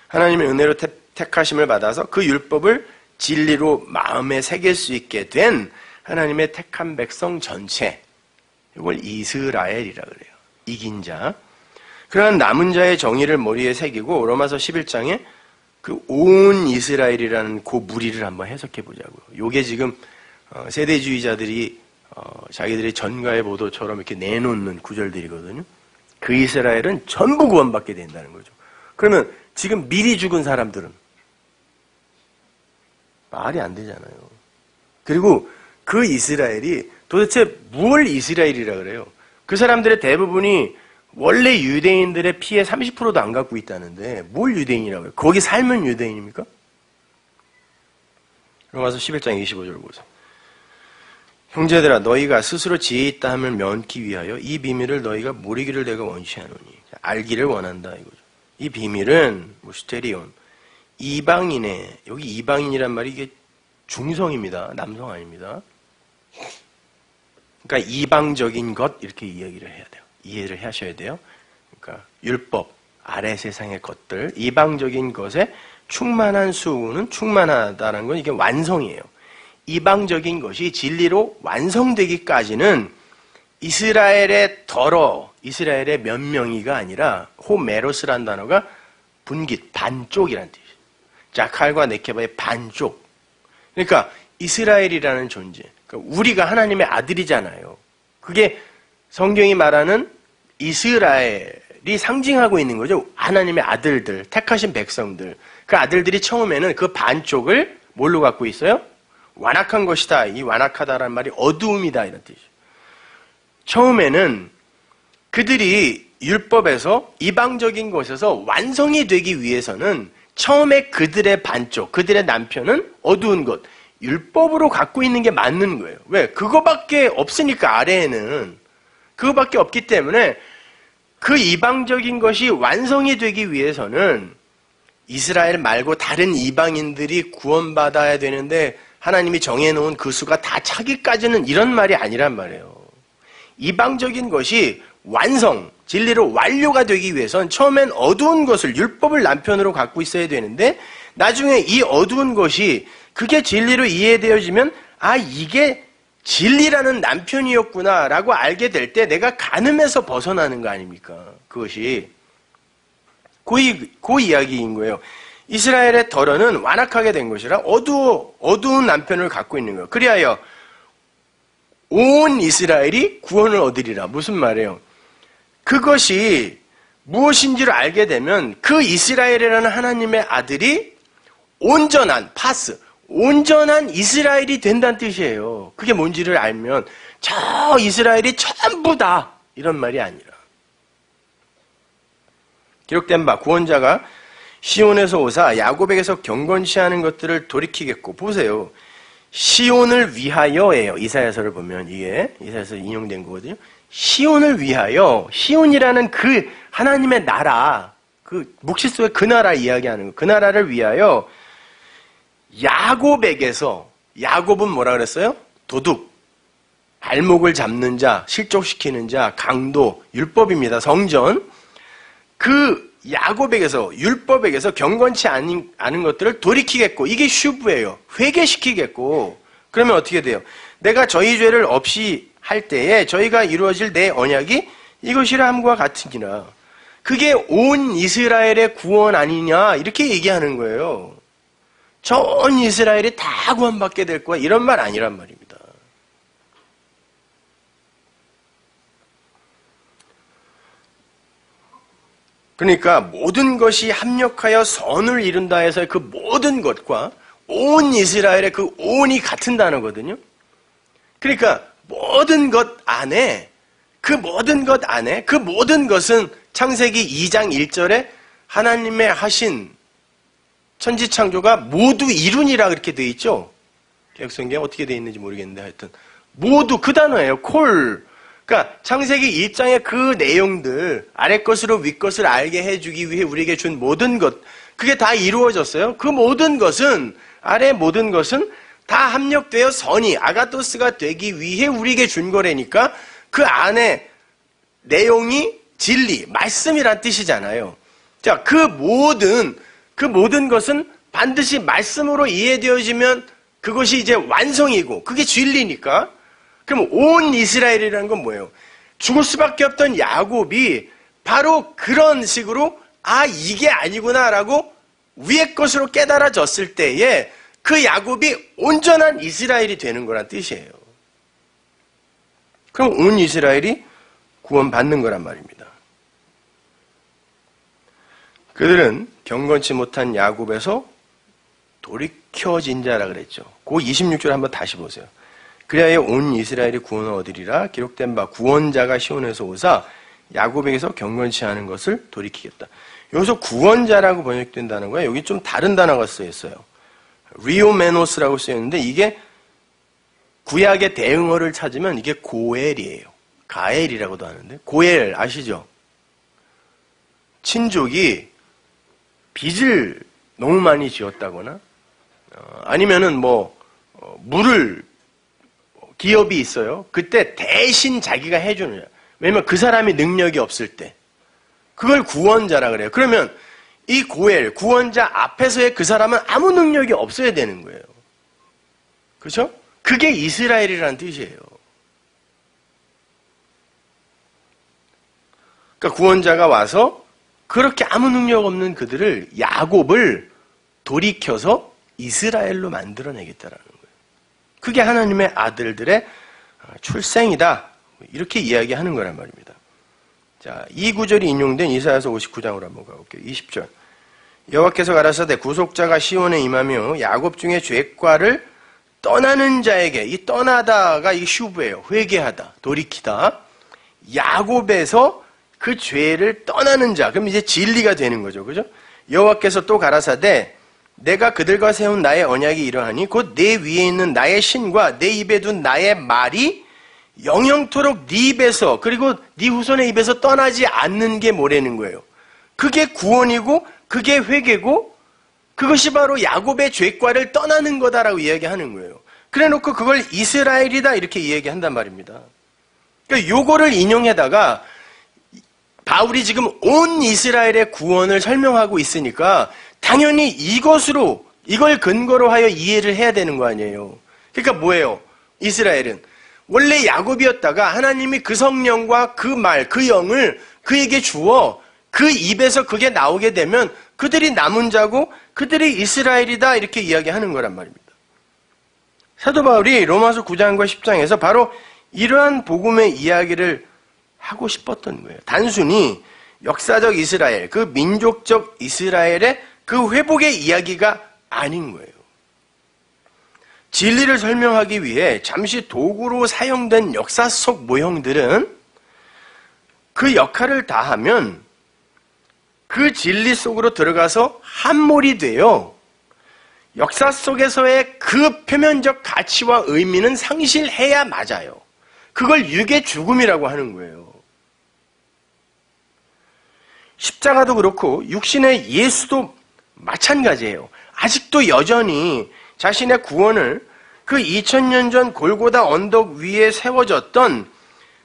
하나님의 은혜로 택하심을 받아서 그 율법을 진리로 마음에 새길 수 있게 된 하나님의 택한 백성 전체. 이걸 이스라엘이라 그래요. 이긴 자. 그러한 남은 자의 정의를 머리에 새기고 로마서 11장에 그 온 이스라엘이라는 그 무리를 한번 해석해 보자고요. 요게 지금 어, 세대주의자들이 어, 자기들의 전가의 보도처럼 이렇게 내놓는 구절들이거든요. 그 이스라엘은 전부 구원받게 된다는 거죠. 그러면 지금 미리 죽은 사람들은 말이 안 되잖아요. 그리고 그 이스라엘이 도대체 무엇 이스라엘이라 그래요? 그 사람들의 대부분이 원래 유대인들의 피의 30%도 안 갖고 있다는데 뭘 유대인이라고 해요? 거기 살면 유대인입니까? 로마서 11장 25절 보세요. 형제들아 너희가 스스로 지혜 있다 함을 면기 위하여 이 비밀을 너희가 모르기를 내가 않으니 알기를 원한다 이거죠. 이 비밀은 무스테리온 이방인의 여기 이방인이란 말이 이게 중성입니다. 남성 아닙니다. 그러니까 이방적인 것 이렇게 이야기를 해야 돼요. 이해를 하셔야 돼요. 그러니까 율법 아래 세상의 것들 이방적인 것에 충만한 수는 충만하다는 건 이게 완성이에요. 이방적인 것이 진리로 완성되기까지는 이스라엘의 덜어 이스라엘의 몇 명이가 아니라 호메로스란 단어가 분깃 반쪽이란 뜻이에요. 자칼과 네케바의 반쪽. 그러니까 이스라엘이라는 존재. 그러니까 우리가 하나님의 아들이잖아요. 그게 성경이 말하는 이스라엘이 상징하고 있는 거죠. 하나님의 아들들, 택하신 백성들. 그 아들들이 처음에는 그 반쪽을 뭘로 갖고 있어요? 완악한 것이다. 이 완악하다라는 말이 어두움이다. 이런 뜻이죠. 처음에는 그들이 율법에서 이방적인 것에서 완성이 되기 위해서는 처음에 그들의 반쪽, 그들의 남편은 어두운 것, 율법으로 갖고 있는 게 맞는 거예요. 왜? 그거밖에 없으니까 아래에는. 그거밖에 없기 때문에 그 이방적인 것이 완성이 되기 위해서는 이스라엘 말고 다른 이방인들이 구원받아야 되는데 하나님이 정해놓은 그 수가 다 차기까지는 이런 말이 아니란 말이에요. 이방적인 것이 완성, 진리로 완료가 되기 위해선 처음엔 어두운 것을 율법을 남편으로 갖고 있어야 되는데 나중에 이 어두운 것이 그게 진리로 이해되어지면 아 이게 진리라는 남편이었구나라고 알게 될 때 내가 간음에서 벗어나는 거 아닙니까? 그것이 그, 그 이야기인 거예요. 이스라엘의 덜어는 완악하게 된 것이라 어두워, 어두운 남편을 갖고 있는 거예요. 그리하여 온 이스라엘이 구원을 얻으리라. 무슨 말이에요? 그것이 무엇인지를 알게 되면 그 이스라엘이라는 하나님의 아들이 온전한 파스, 온전한 이스라엘이 된다는 뜻이에요. 그게 뭔지를 알면 저 이스라엘이 전부 다 이런 말이 아니라 기록된 바 구원자가 시온에서 오사 야곱에게서 않은 것들을 돌이키겠고 보세요. 시온을 위하여예요. 이사야서를 보면 이게 이사야서 인용된 거거든요. 시온을 위하여 시온이라는 그 하나님의 나라 그 묵시 속의 그 나라 이야기하는 거. 그 나라를 위하여 야곱에게서 야곱은 뭐라 그랬어요? 도둑 발목을 잡는 자, 실족시키는 자, 강도, 율법입니다. 성전. 그 야곱에게서 율법에게서 경건치 않은, 않은 것들을 돌이키겠고 이게 슈브예요. 회개시키겠고 그러면 어떻게 돼요? 내가 저희 죄를 없이 할 때에 저희가 이루어질 내 언약이 이것이라 함과 같으니라. 그게 온 이스라엘의 구원 아니냐 이렇게 얘기하는 거예요. 전 이스라엘이 다 구원받게 될 거야 이런 말 아니란 말입니다. 그러니까 모든 것이 합력하여 선을 이룬다 해서 그 모든 것과 온 이스라엘의 그 온이 같은 단어거든요. 그러니까 모든 것 안에 그 모든 것 안에 그 모든 것은 창세기 2장 1절에 하나님의 하신 천지 창조가 모두 이룬이라 그렇게 돼 있죠. 개혁성경 어떻게 돼 있는지 모르겠는데 하여튼 모두 그 단어예요. 콜. 그러니까 창세기 1장의 그 내용들 아래 것으로 윗 것을 알게 해주기 위해 우리에게 준 모든 것 그게 다 이루어졌어요. 그 모든 것은 아래 모든 것은 다 합력되어 선이 아가토스가 되기 위해 우리에게 준 거라니까 그 안에 내용이 진리, 말씀이란 뜻이잖아요. 자, 그 모든 그 모든 것은 반드시 말씀으로 이해되어지면 그것이 이제 완성이고 그게 진리니까 그럼 온 이스라엘이라는 건 뭐예요? 죽을 수밖에 없던 야곱이 바로 그런 식으로 아 이게 아니구나라고 위의 것으로 깨달아졌을 때에 그 야곱이 온전한 이스라엘이 되는 거란 뜻이에요. 그럼 온 이스라엘이 구원받는 거란 말입니다. 그들은 경건치 못한 야곱에서 돌이켜진 자라 그랬죠. 그 26절 한번 다시 보세요. 그리하여 온 이스라엘이 구원을 얻으리라 기록된 바 구원자가 시온에서 오사 야곱에게서 경건치 않은 것을 돌이키겠다. 여기서 구원자라고 번역된다는 거야. 여기 좀 다른 단어가 쓰였어요. ῥυόμενος라고 쓰였는데 이게 구약의 대응어를 찾으면 이게 גואל이에요. גאל이라고도 하는데 גואל 아시죠? 친족이 빚을 너무 많이 지었다거나 어, 아니면은 뭐 어, 물을 기업이 있어요. 그때 대신 자기가 해주는 거야. 왜냐면 그 사람이 능력이 없을 때 그걸 구원자라 그래요. 그러면 이 고엘 구원자 앞에서의 그 사람은 아무 능력이 없어야 되는 거예요. 그렇죠? 그게 이스라엘이라는 뜻이에요. 그러니까 구원자가 와서 그렇게 아무 능력 없는 그들을 야곱을 돌이켜서 이스라엘로 만들어내겠다라는 거예요. 그게 하나님의 아들들의 출생이다. 이렇게 이야기하는 거란 말입니다. 자, 이 구절이 인용된 이사야서 59장으로 한번 가볼게요. 20절. 여호와께서 가라사대 구속자가 시온에 임하며 야곱 중에 죄과를 떠나는 자에게 이 떠나다가 이 슈브예요. 회개하다, 돌이키다. 야곱에서 그 죄를 떠나는 자. 그럼 이제 진리가 되는 거죠. 그죠? 여호와께서 또 가라사대 내가 그들과 세운 나의 언약이 이러하니 곧 내 위에 있는 나의 신과 내 입에 둔 나의 말이 영영토록 네 입에서 그리고 네 후손의 입에서 떠나지 않는 게 뭐라는 거예요. 그게 구원이고 그게 회개고 그것이 바로 야곱의 죄과를 떠나는 거다라고 이야기하는 거예요. 그래 놓고 그걸 이스라엘이다 이렇게 이야기한단 말입니다. 그러니까 요거를 인용해다가 바울이 지금 온 이스라엘의 구원을 설명하고 있으니까 당연히 이것으로 이걸 근거로 하여 이해를 해야 되는 거 아니에요. 그러니까 뭐예요? 이스라엘은 원래 야곱이었다가 하나님이 그 성령과 그 말, 그 영을 그에게 주어 그 입에서 그게 나오게 되면 그들이 남은 자고 그들이 이스라엘이다 이렇게 이야기하는 거란 말입니다. 사도 바울이 로마서 9장과 10장에서 바로 이러한 복음의 이야기를 하고 싶었던 거예요. 단순히 역사적 이스라엘, 그 민족적 이스라엘의 그 회복의 이야기가 아닌 거예요. 진리를 설명하기 위해 잠시 도구로 사용된 역사 속 모형들은 그 역할을 다하면 그 진리 속으로 들어가서 함몰이 돼요. 역사 속에서의 그 표면적 가치와 의미는 상실해야 맞아요. 그걸 육의 죽음이라고 하는 거예요. 십자가도 그렇고 육신의 예수도 마찬가지예요. 아직도 여전히 자신의 구원을 그 2000년 전 골고다 언덕 위에 세워졌던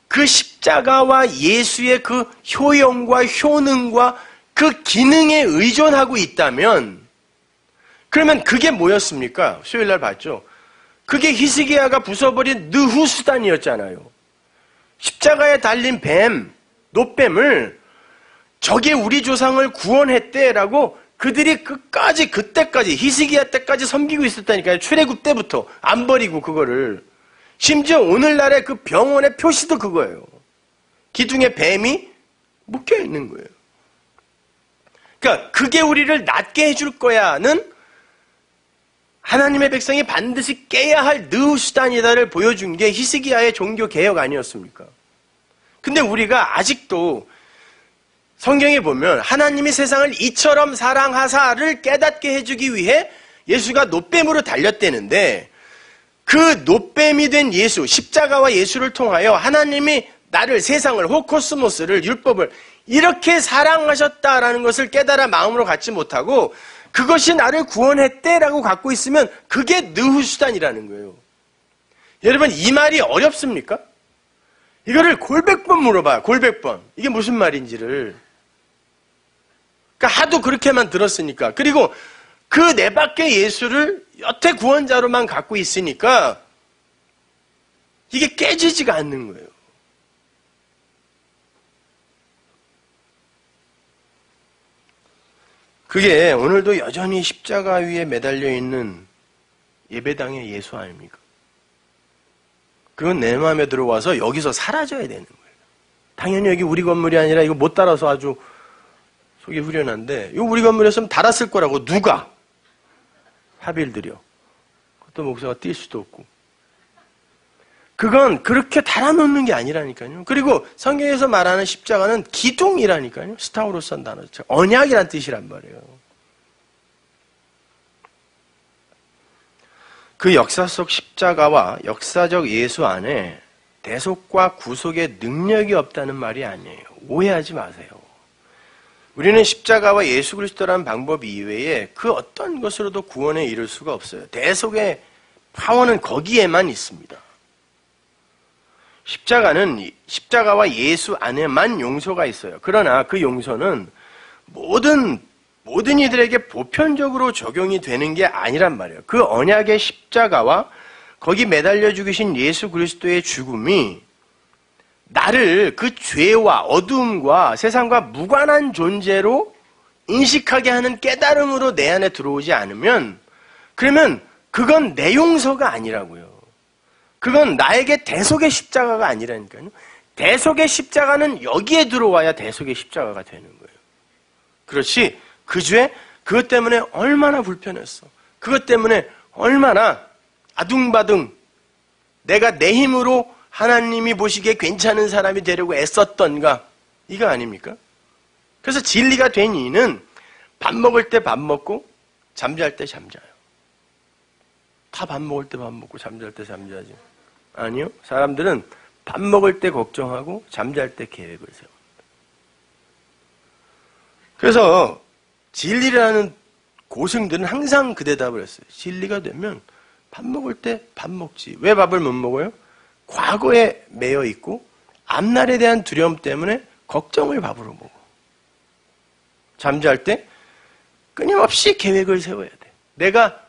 그 십자가와 예수의 그 효용과 효능과 그 기능에 의존하고 있다면 그러면 그게 뭐였습니까? 수요일 날 봤죠. 그게 히스기야가 부숴버린 느후 수단이었잖아요. 십자가에 달린 뱀, 노뱀을 저게 우리 조상을 구원했대라고 그들이 끝까지 그때까지 히스기야 때까지 섬기고 있었다니까요. 출애굽 때부터 안 버리고 그거를 심지어 오늘날의 그 병원의 표시도 그거예요. 기둥에 뱀이 묶여 있는 거예요. 그러니까 그게 우리를 낫게 해줄 거야는 하나님의 백성이 반드시 깨야 할 느우수단이다를 보여준 게 히스기야의 종교 개혁 아니었습니까? 근데 우리가 아직도 성경에 보면 하나님이 세상을 이처럼 사랑하사를 깨닫게 해주기 위해 예수가 노뱀으로 달렸대는데 그 노뱀이 된 예수, 십자가와 예수를 통하여 하나님이 나를 세상을 호코스모스를 율법을 이렇게 사랑하셨다라는 것을 깨달아 마음으로 갖지 못하고 그것이 나를 구원했대라고 갖고 있으면 그게 느후수단이라는 거예요. 여러분 이 말이 어렵습니까? 이거를 골백번 물어봐요. 골백번. 이게 무슨 말인지를. 그러니까 하도 그렇게만 들었으니까. 그리고 그 내 밖에 예수를 여태 구원자로만 갖고 있으니까 이게 깨지지가 않는 거예요. 그게 오늘도 여전히 십자가 위에 매달려 있는 예배당의 예수 아닙니까? 그건 내 마음에 들어와서 여기서 사라져야 되는 거예요. 당연히 여기 우리 건물이 아니라 이거 못 따라서 아주 속이 후련한데 이거 우리 건물이었으면 달았을 거라고 누가 합일들여 그것도 목사가 뛸 수도 없고 그건 그렇게 달아놓는 게 아니라니까요. 그리고 성경에서 말하는 십자가는 기둥이라니까요. 스타우로선 단어. 언약이란 뜻이란 말이에요. 그 역사 속 십자가와 역사적 예수 안에 대속과 구속의 능력이 없다는 말이 아니에요. 오해하지 마세요. 우리는 십자가와 예수 그리스도라는 방법 이외에 그 어떤 것으로도 구원에 이를 수가 없어요. 대속의 파워는 거기에만 있습니다. 십자가는 십자가와 예수 안에만 용서가 있어요. 그러나 그 용서는 모든 모든 이들에게 보편적으로 적용이 되는 게 아니란 말이에요. 그 언약의 십자가와 거기 매달려 죽으신 예수 그리스도의 죽음이 나를 그 죄와 어두움과 세상과 무관한 존재로 인식하게 하는 깨달음으로 내 안에 들어오지 않으면 그러면 그건 내 용서가 아니라고요. 그건 나에게 대속의 십자가가 아니라니까요. 대속의 십자가는 여기에 들어와야 대속의 십자가가 되는 거예요. 그렇지. 그 죄, 그것 때문에 얼마나 불편했어. 그것 때문에 얼마나 아둥바둥 내가 내 힘으로 하나님이 보시기에 괜찮은 사람이 되려고 애썼던가. 이거 아닙니까? 그래서 진리가 된 이는 밥 먹을 때 밥 먹고 잠잘 때 잠자요. 다 밥 먹을 때 밥 먹고 잠잘 때 잠자지. 아니요. 사람들은 밥 먹을 때 걱정하고 잠잘 때 계획을 세웁니다. 그래서 진리라는 고승들은 항상 그 대답을 했어요. 진리가 되면 밥 먹을 때 밥 먹지. 왜 밥을 못 먹어요? 과거에 매여 있고 앞날에 대한 두려움 때문에 걱정을 밥으로 먹어. 잠잘 때 끊임없이 계획을 세워야 돼. 내가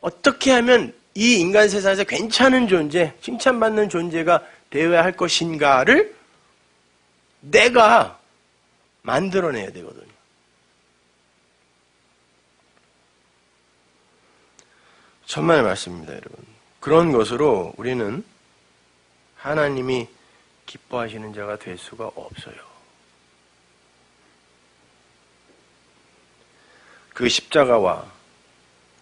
어떻게 하면 이 인간 세상에서 괜찮은 존재, 칭찬받는 존재가 되어야 할 것인가를 내가 만들어내야 되거든요. 천만의 말씀입니다, 여러분. 그런 것으로 우리는 하나님이 기뻐하시는 자가 될 수가 없어요. 그 십자가와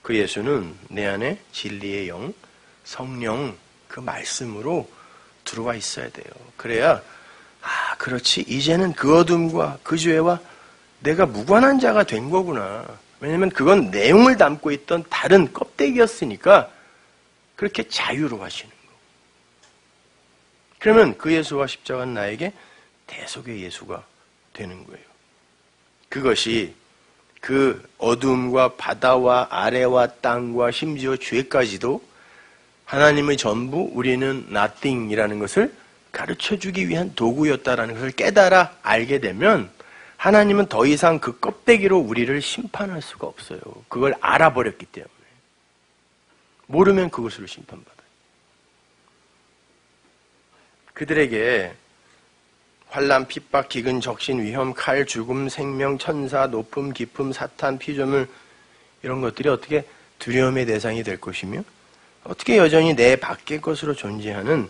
그 예수는 내 안에 진리의 영, 성령, 그 말씀으로 들어와 있어야 돼요. 그래야, 아, 그렇지. 이제는 그 어둠과 그 죄와 내가 무관한 자가 된 거구나. 왜냐면 그건 내용을 담고 있던 다른 껍데기였으니까 그렇게 자유로워하시는 거. 그러면 그 예수와 십자가는 나에게 대속의 예수가 되는 거예요. 그것이 그 어둠과 바다와 아래와 땅과 심지어 죄까지도 하나님의 전부 우리는 nothing이라는 것을 가르쳐 주기 위한 도구였다라는 것을 깨달아 알게 되면 하나님은 더 이상 그 껍데기로 우리를 심판할 수가 없어요. 그걸 알아버렸기 때문에. 모르면 그것으로 심판받아요. 그들에게 환란, 핍박, 기근, 적신, 위험, 칼, 죽음, 생명, 천사, 높음, 깊음, 사탄, 피조물 이런 것들이 어떻게 두려움의 대상이 될 것이며 어떻게 여전히 내 밖의 것으로 존재하는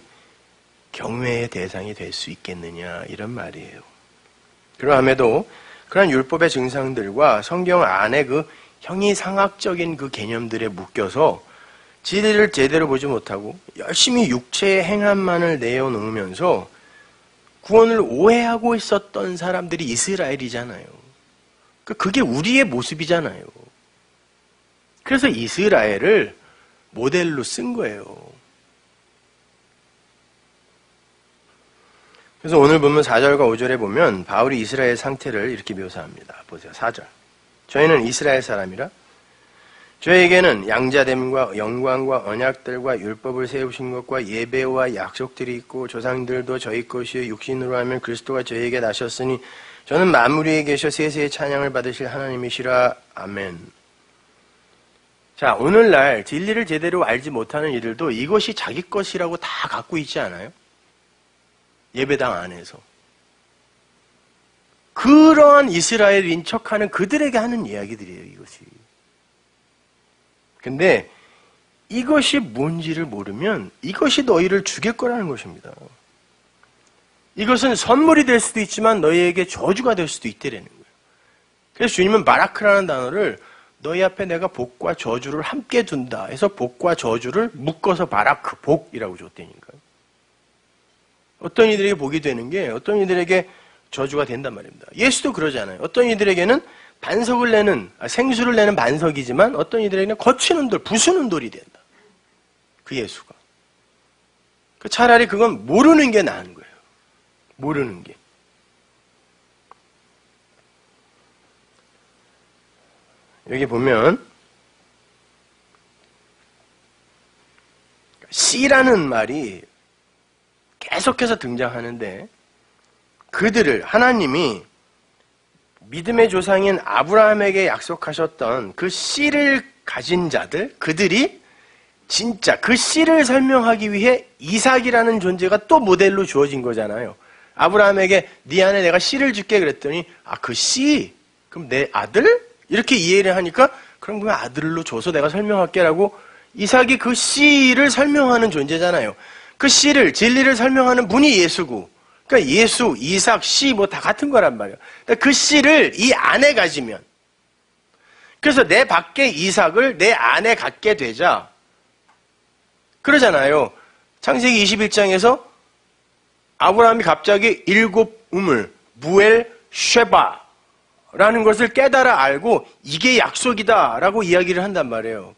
경외의 대상이 될 수 있겠느냐 이런 말이에요. 그러함에도 그러한 율법의 증상들과 성경 안에 그 형이상학적인 그 개념들에 묶여서 진리를 제대로 보지 못하고 열심히 육체의 행함만을 내어놓으면서 구원을 오해하고 있었던 사람들이 이스라엘이잖아요. 그러니까 그게 우리의 모습이잖아요. 그래서 이스라엘을 모델로 쓴 거예요. 그래서 오늘 보면 4절과 5절에 보면 바울이 이스라엘 상태를 이렇게 묘사합니다. 보세요. 4절. 저희는 이스라엘 사람이라 저에게는 양자됨과 영광과 언약들과 율법을 세우신 것과 예배와 약속들이 있고 조상들도 저희 것이요 육신으로 하면 그리스도가 저에게 나셨으니 저는 위에 계셔 세세의 찬양을 받으실 하나님이시라 아멘. 자 오늘날 진리를 제대로 알지 못하는 이들도 이것이 자기 것이라고 다 갖고 있지 않아요? 예배당 안에서. 그러한 이스라엘인 척하는 그들에게 하는 이야기들이에요, 이것이. 근데 이것이 뭔지를 모르면 이것이 너희를 죽일 거라는 것입니다. 이것은 선물이 될 수도 있지만 너희에게 저주가 될 수도 있다라는 거예요. 그래서 주님은 바라크라는 단어를 너희 앞에 내가 복과 저주를 함께 둔다 해서 복과 저주를 묶어서 바라크, 복이라고 줬다니까요. 어떤 이들에게 복이 되는 게 어떤 이들에게 저주가 된단 말입니다. 예수도 그러잖아요. 어떤 이들에게는 반석을 내는 아, 생수를 내는 반석이지만 어떤 이들에게는 거치는 돌, 부수는 돌이 된다. 그 예수가. 그 차라리 그건 모르는 게 나은 거예요. 모르는 게. 여기 보면 씨라는 말이 계속해서 등장하는데 그들을 하나님이 믿음의 조상인 아브라함에게 약속하셨던 그 씨를 가진 자들, 그들이 진짜 그 씨를 설명하기 위해 이삭이라는 존재가 또 모델로 주어진 거잖아요. 아브라함에게 네 안에 내가 씨를 줄게 그랬더니 아 그 씨? 그럼 내 아들? 이렇게 이해를 하니까 그럼 그 아들로 줘서 내가 설명할게라고 이삭이 그 씨를 설명하는 존재잖아요. 그 씨를 진리를 설명하는 분이 예수고 그러니까 예수, 이삭, 씨 뭐 다 같은 거란 말이에요. 그러니까 그 씨를 이 안에 가지면 그래서 내 밖에 이삭을 내 안에 갖게 되자 그러잖아요. 창세기 21장에서 아브라함이 갑자기 일곱 우물 무엘 쉐바라는 것을 깨달아 알고 이게 약속이다라고 이야기를 한단 말이에요.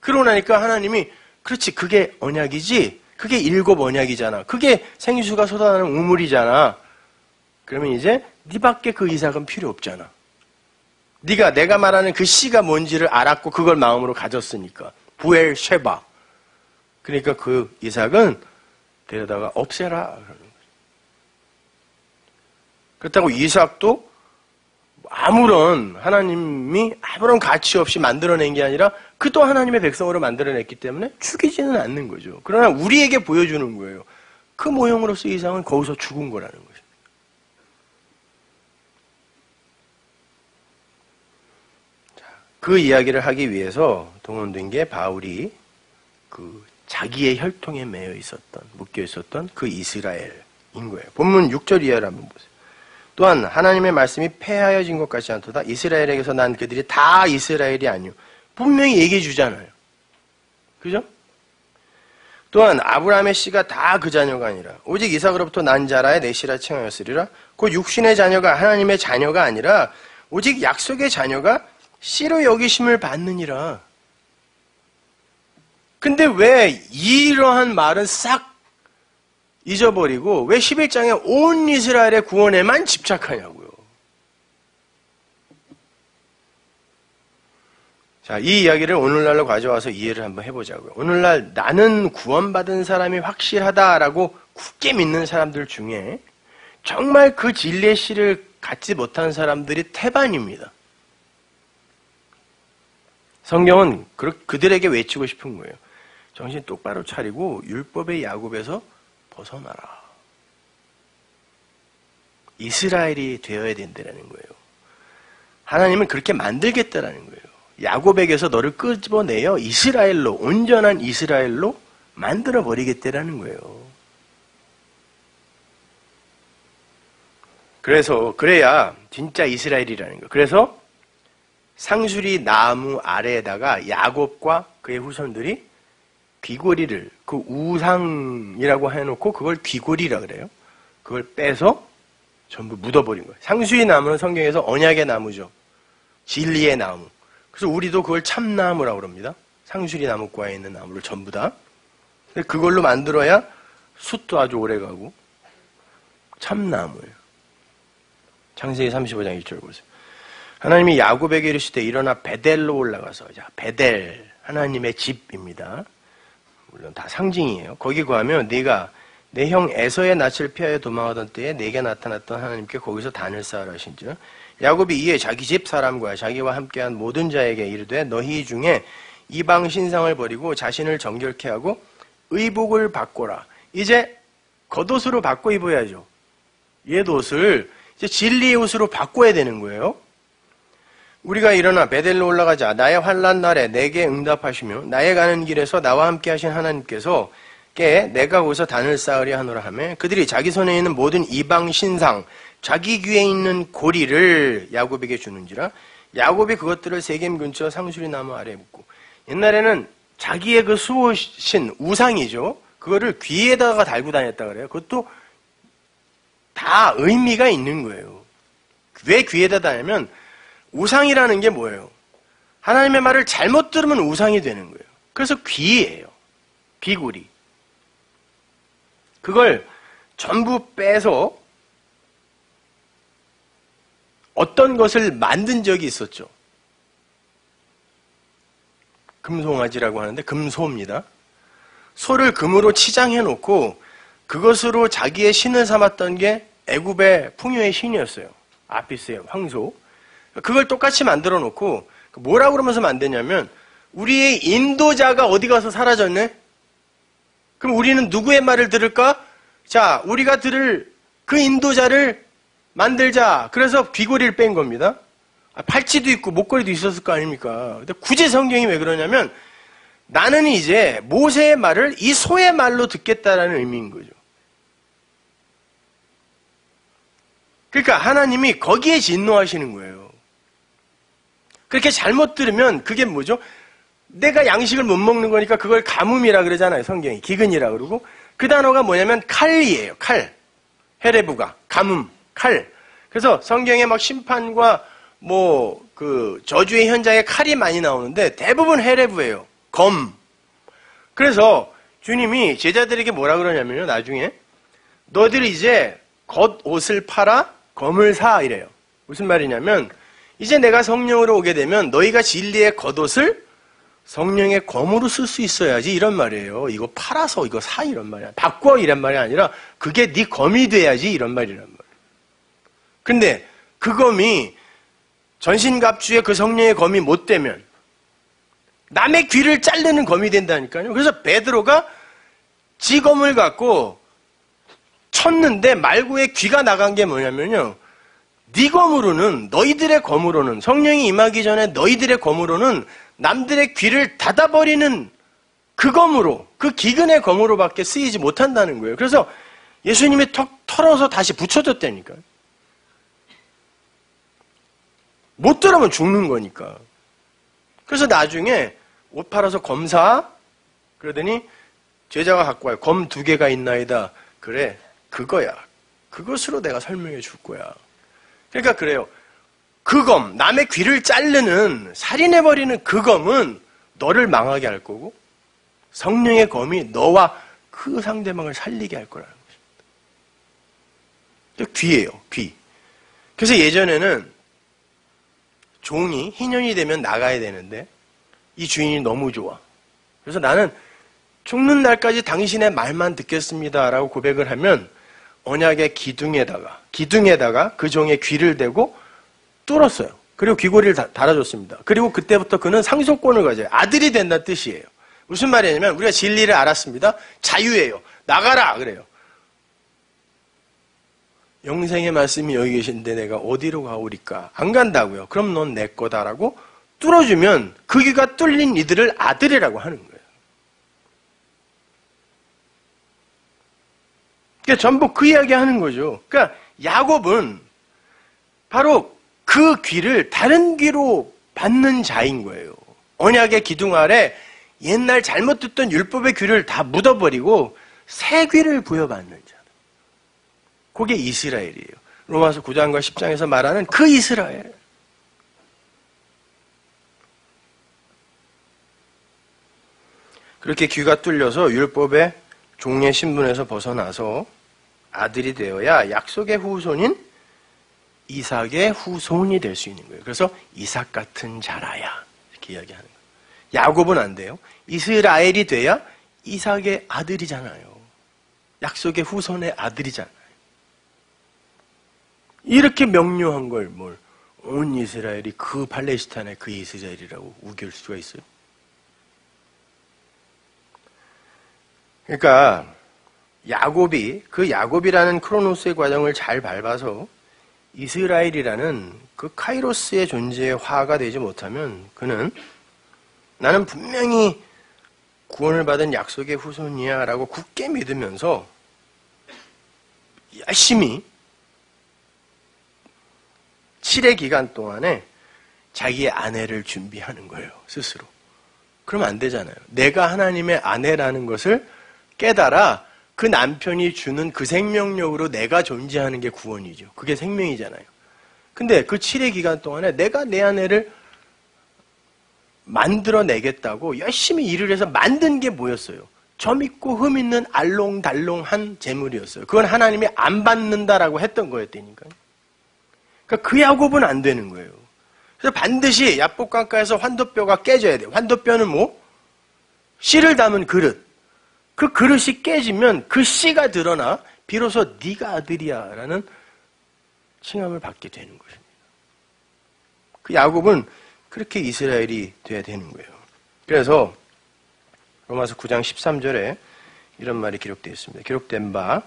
그러고 나니까 하나님이 그렇지 그게 언약이지 그게 일곱 언약이잖아. 그게 생수가 쏟아나는 우물이잖아. 그러면 이제 네 밖에 그 이삭은 필요 없잖아. 네가 내가 말하는 그 씨가 뭔지를 알았고 그걸 마음으로 가졌으니까. 부엘 쉐바. 그러니까 그 이삭은 데려다가 없애라. 그렇다고 이삭도 아무런 하나님이 아무런 가치 없이 만들어낸 게 아니라 그도 하나님의 백성으로 만들어냈기 때문에 죽이지는 않는 거죠. 그러나 우리에게 보여주는 거예요. 그 모형으로서 이상은 거기서 죽은 거라는 거죠. 그 이야기를 하기 위해서 동원된 게 바울이 그 자기의 혈통에 매여 있었던, 묶여 있었던 그 이스라엘인 거예요. 본문 6절 이하를 한번 보세요. 또한 하나님의 말씀이 폐하여진 것 같지 않도다. 이스라엘에게서 난 그들이 다 이스라엘이 아니요. 분명히 얘기해 주잖아요. 그죠? 또한 아브라함의 씨가 다 그 자녀가 아니라 오직 이삭으로부터 난 자라의 내 씨라 칭하였으리라. 곧 육신의 자녀가 하나님의 자녀가 아니라 오직 약속의 자녀가 씨로 여기심을 받느니라. 근데 왜 이러한 말은 싹 잊어버리고 왜 11장에 온 이스라엘의 구원에만 집착하냐고요. 자, 이 이야기를 오늘날로 가져와서 이해를 한번 해보자고요. 오늘날 나는 구원받은 사람이 확실하다라고 굳게 믿는 사람들 중에 정말 그 진리의 씨를 갖지 못한 사람들이 태반입니다. 성경은 그들에게 외치고 싶은 거예요. 정신 똑바로 차리고 율법의 야곱에서 벗어나라. 이스라엘이 되어야 된다는 거예요. 하나님은 그렇게 만들겠다라는 거예요. 야곱에게서 너를 끄집어내어 이스라엘로 온전한 이스라엘로 만들어 버리겠다라는 거예요. 그래서 그래야 진짜 이스라엘이라는 거예요. 그래서 상수리 나무 아래에다가 야곱과 그의 후손들이 귀고리를 그 우상이라고 해놓고 그걸 귀고리라 그래요. 그걸 빼서 전부 묻어버린 거예요. 상수리 나무는 성경에서 언약의 나무죠. 진리의 나무. 그래서 우리도 그걸 참나무라고 그럽니다. 상수리 나무과에 있는 나무를 전부 다. 그걸로 만들어야 숯도 아주 오래 가고 참나무예요. 창세기 35장 1절 보세요. 하나님이 야곱에게 이르시되 일어나 베델로 올라가서 자 베델 하나님의 집입니다. 물론 다 상징이에요. 거기 구하면 네가 내 형 에서의 낯을 피하여 도망하던 때에 내게 나타났던 하나님께 거기서 단을 쌓으라 하신즉 야곱이 이에 자기 집 사람과 자기와 함께한 모든 자에게 이르되 너희 중에 이방 신상을 버리고 자신을 정결케 하고 의복을 바꿔라. 이제 겉옷으로 바꿔 입어야죠. 옛 옷을 이제 진리의 옷으로 바꿔야 되는 거예요. 우리가 일어나 베델로 올라가자 나의 환란 날에 내게 응답하시며 나의 가는 길에서 나와 함께 하신 하나님께서 께 내가 거기서 단을 쌓으려 하노라 하며 그들이 자기 손에 있는 모든 이방 신상 자기 귀에 있는 고리를 야곱에게 주는지라 야곱이 그것들을 세겜 근처 상수리 나무 아래에 묻고 옛날에는 자기의 그 수호신 우상이죠. 그거를 귀에다가 달고 다녔다 그래요. 그것도 다 의미가 있는 거예요. 왜 귀에다 다냐면 우상이라는 게 뭐예요? 하나님의 말을 잘못 들으면 우상이 되는 거예요. 그래서 귀예요. 귀구리. 그걸 전부 빼서 어떤 것을 만든 적이 있었죠. 금송아지라고 하는데 금소입니다. 소를 금으로 치장해 놓고 그것으로 자기의 신을 삼았던 게 애굽의 풍요의 신이었어요. 아피스의 황소. 그걸 똑같이 만들어 놓고 뭐라고 그러면서 만드냐면 우리의 인도자가 어디 가서 사라졌네? 그럼 우리는 누구의 말을 들을까? 자, 우리가 들을 그 인도자를 만들자. 그래서 귀걸이를 뺀 겁니다. 아, 팔찌도 있고 목걸이도 있었을 거 아닙니까? 근데 굳이 성경이 왜 그러냐면 나는 이제 모세의 말을 이 소의 말로 듣겠다라는 의미인 거죠. 그러니까 하나님이 거기에 진노하시는 거예요. 그렇게 잘못 들으면 그게 뭐죠? 내가 양식을 못 먹는 거니까 그걸 가뭄이라 그러잖아요. 성경이. 기근이라 그러고. 그 단어가 뭐냐면 칼이에요. 칼. 헤레부가. 가뭄. 칼. 그래서 성경에 막 심판과 뭐 그 저주의 현장에 칼이 많이 나오는데 대부분 헤레부예요. 검. 그래서 주님이 제자들에게 뭐라 그러냐면요. 나중에 너들이 이제 겉옷을 팔아 검을 사 이래요. 무슨 말이냐면 이제 내가 성령으로 오게 되면 너희가 진리의 겉옷을 성령의 검으로 쓸 수 있어야지 이런 말이에요. 이거 팔아서 이거 사 이런 말이야. 바꿔 이런 말이 아니라 그게 네 검이 돼야지 이런 말이란 말이에요. 근데 그 검이 전신갑주의 그 성령의 검이 못 되면 남의 귀를 자르는 검이 된다니까요. 그래서 베드로가 지검을 갖고 쳤는데 말구의 귀가 나간 게 뭐냐면요. 네 검으로는 너희들의 검으로는 성령이 임하기 전에 너희들의 검으로는 남들의 귀를 닫아버리는 그 검으로 그 기근의 검으로밖에 쓰이지 못한다는 거예요. 그래서 예수님이 턱 털어서 다시 붙여줬다니까요. 못 들으면 죽는 거니까. 그래서 나중에 옷 팔아서 검사 그러더니 제자가 갖고 와요. 검 두 개가 있나이다. 그래 그거야. 그것으로 내가 설명해 줄 거야. 그러니까 그래요. 그 검, 남의 귀를 자르는, 살인해버리는 그 검은 너를 망하게 할 거고, 성령의 검이 너와 그 상대방을 살리게 할 거라는 것입니다. 귀예요, 귀. 그래서 예전에는 종이 희년이 되면 나가야 되는데, 이 주인이 너무 좋아. 그래서 나는 죽는 날까지 당신의 말만 듣겠습니다라고 고백을 하면 언약의 기둥에다가 기둥에다가 그 종의 귀를 대고 뚫었어요. 그리고 귀고리를 달아줬습니다. 그리고 그때부터 그는 상속권을 가져요. 아들이 된다는 뜻이에요. 무슨 말이냐면 우리가 진리를 알았습니다. 자유예요. 나가라 그래요. 영생의 말씀이 여기 계신데 내가 어디로 가오리까? 안 간다고요. 그럼 넌 내 거다라고 뚫어주면 그 귀가 뚫린 이들을 아들이라고 하는 거예요. 그러니까 전부 그 이야기 하는 거죠. 그러니까 야곱은 바로 그 귀를 다른 귀로 받는 자인 거예요. 언약의 기둥 아래 옛날 잘못 듣던 율법의 귀를 다 묻어버리고 새 귀를 부여받는 자. 그게 이스라엘이에요. 로마서 9장과 10장에서 말하는 그 이스라엘. 그렇게 귀가 뚫려서 율법의 종의 신분에서 벗어나서 아들이 되어야 약속의 후손인 이삭의 후손이 될 수 있는 거예요. 그래서 이삭 같은 자라야 이렇게 이야기하는 거예요. 야곱은 안 돼요. 이스라엘이 돼야 이삭의 아들이잖아요. 약속의 후손의 아들이잖아요. 이렇게 명료한 걸 뭘 온 이스라엘이 그 팔레스타인의 그 이스라엘이라고 우길 수가 있어요? 그러니까 야곱이 그 야곱이라는 크로노스의 과정을 잘 밟아서 이스라엘이라는 그 카이로스의 존재에 화가 되지 못하면 그는 나는 분명히 구원을 받은 약속의 후손이야 라고 굳게 믿으면서 열심히 7의 기간 동안에 자기의 아내를 준비하는 거예요, 스스로. 그러면 안 되잖아요. 내가 하나님의 아내라는 것을 깨달아 그 남편이 주는 그 생명력으로 내가 존재하는 게 구원이죠. 그게 생명이잖아요. 근데 그 7의 기간 동안에 내가 내 아내를 만들어내겠다고 열심히 일을 해서 만든 게 뭐였어요? 점 있고 흠 있는 알롱달롱한 재물이었어요. 그건 하나님이 안 받는다라고 했던 거였다니까요. 그러니까 그 야곱은 안 되는 거예요. 그래서 반드시 야복강가에서 환도뼈가 깨져야 돼요. 환도뼈는 뭐? 씨를 담은 그릇. 그 그릇이 깨지면 그 씨가 드러나 비로소 네가 아들이야 라는 칭함을 받게 되는 것입니다. 그 야곱은 그렇게 이스라엘이 돼야 되는 거예요. 그래서 로마서 9장 13절에 이런 말이 기록되어 있습니다. 기록된 바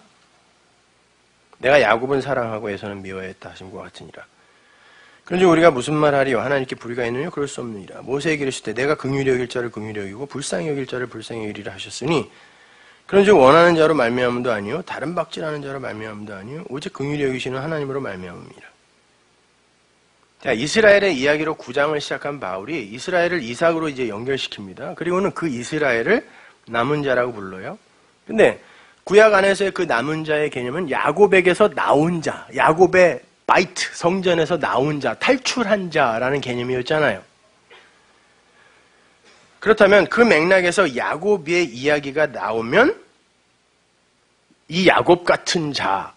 내가 야곱은 사랑하고 에서는 미워했다 하신 것 같으니라. 그런지 우리가 무슨 말하리요? 하나님께 불의가 있느냐? 그럴 수 없느니라. 모세에게 이르실 때 내가 긍휼히 여길 자를 긍휼히 여기고 불쌍히 여길 자를 불쌍히 여기리라 하셨으니 그런즉 원하는 자로 말미암음도 아니요 다른 박질하는 자로 말미암음도 아니요 오직 긍휼히 여기시는 하나님으로 말미암음이라. 자, 이스라엘의 이야기로 구장을 시작한 바울이 이스라엘을 이삭으로 이제 연결시킵니다. 그리고는 그 이스라엘을 남은 자라고 불러요. 근데 구약 안에서의 그 남은 자의 개념은 야곱에게서 나온 자, 야곱의 바이트, 성전에서 나온 자, 탈출한 자라는 개념이었잖아요. 그렇다면 그 맥락에서 야곱의 이야기가 나오면 이 야곱 같은 자가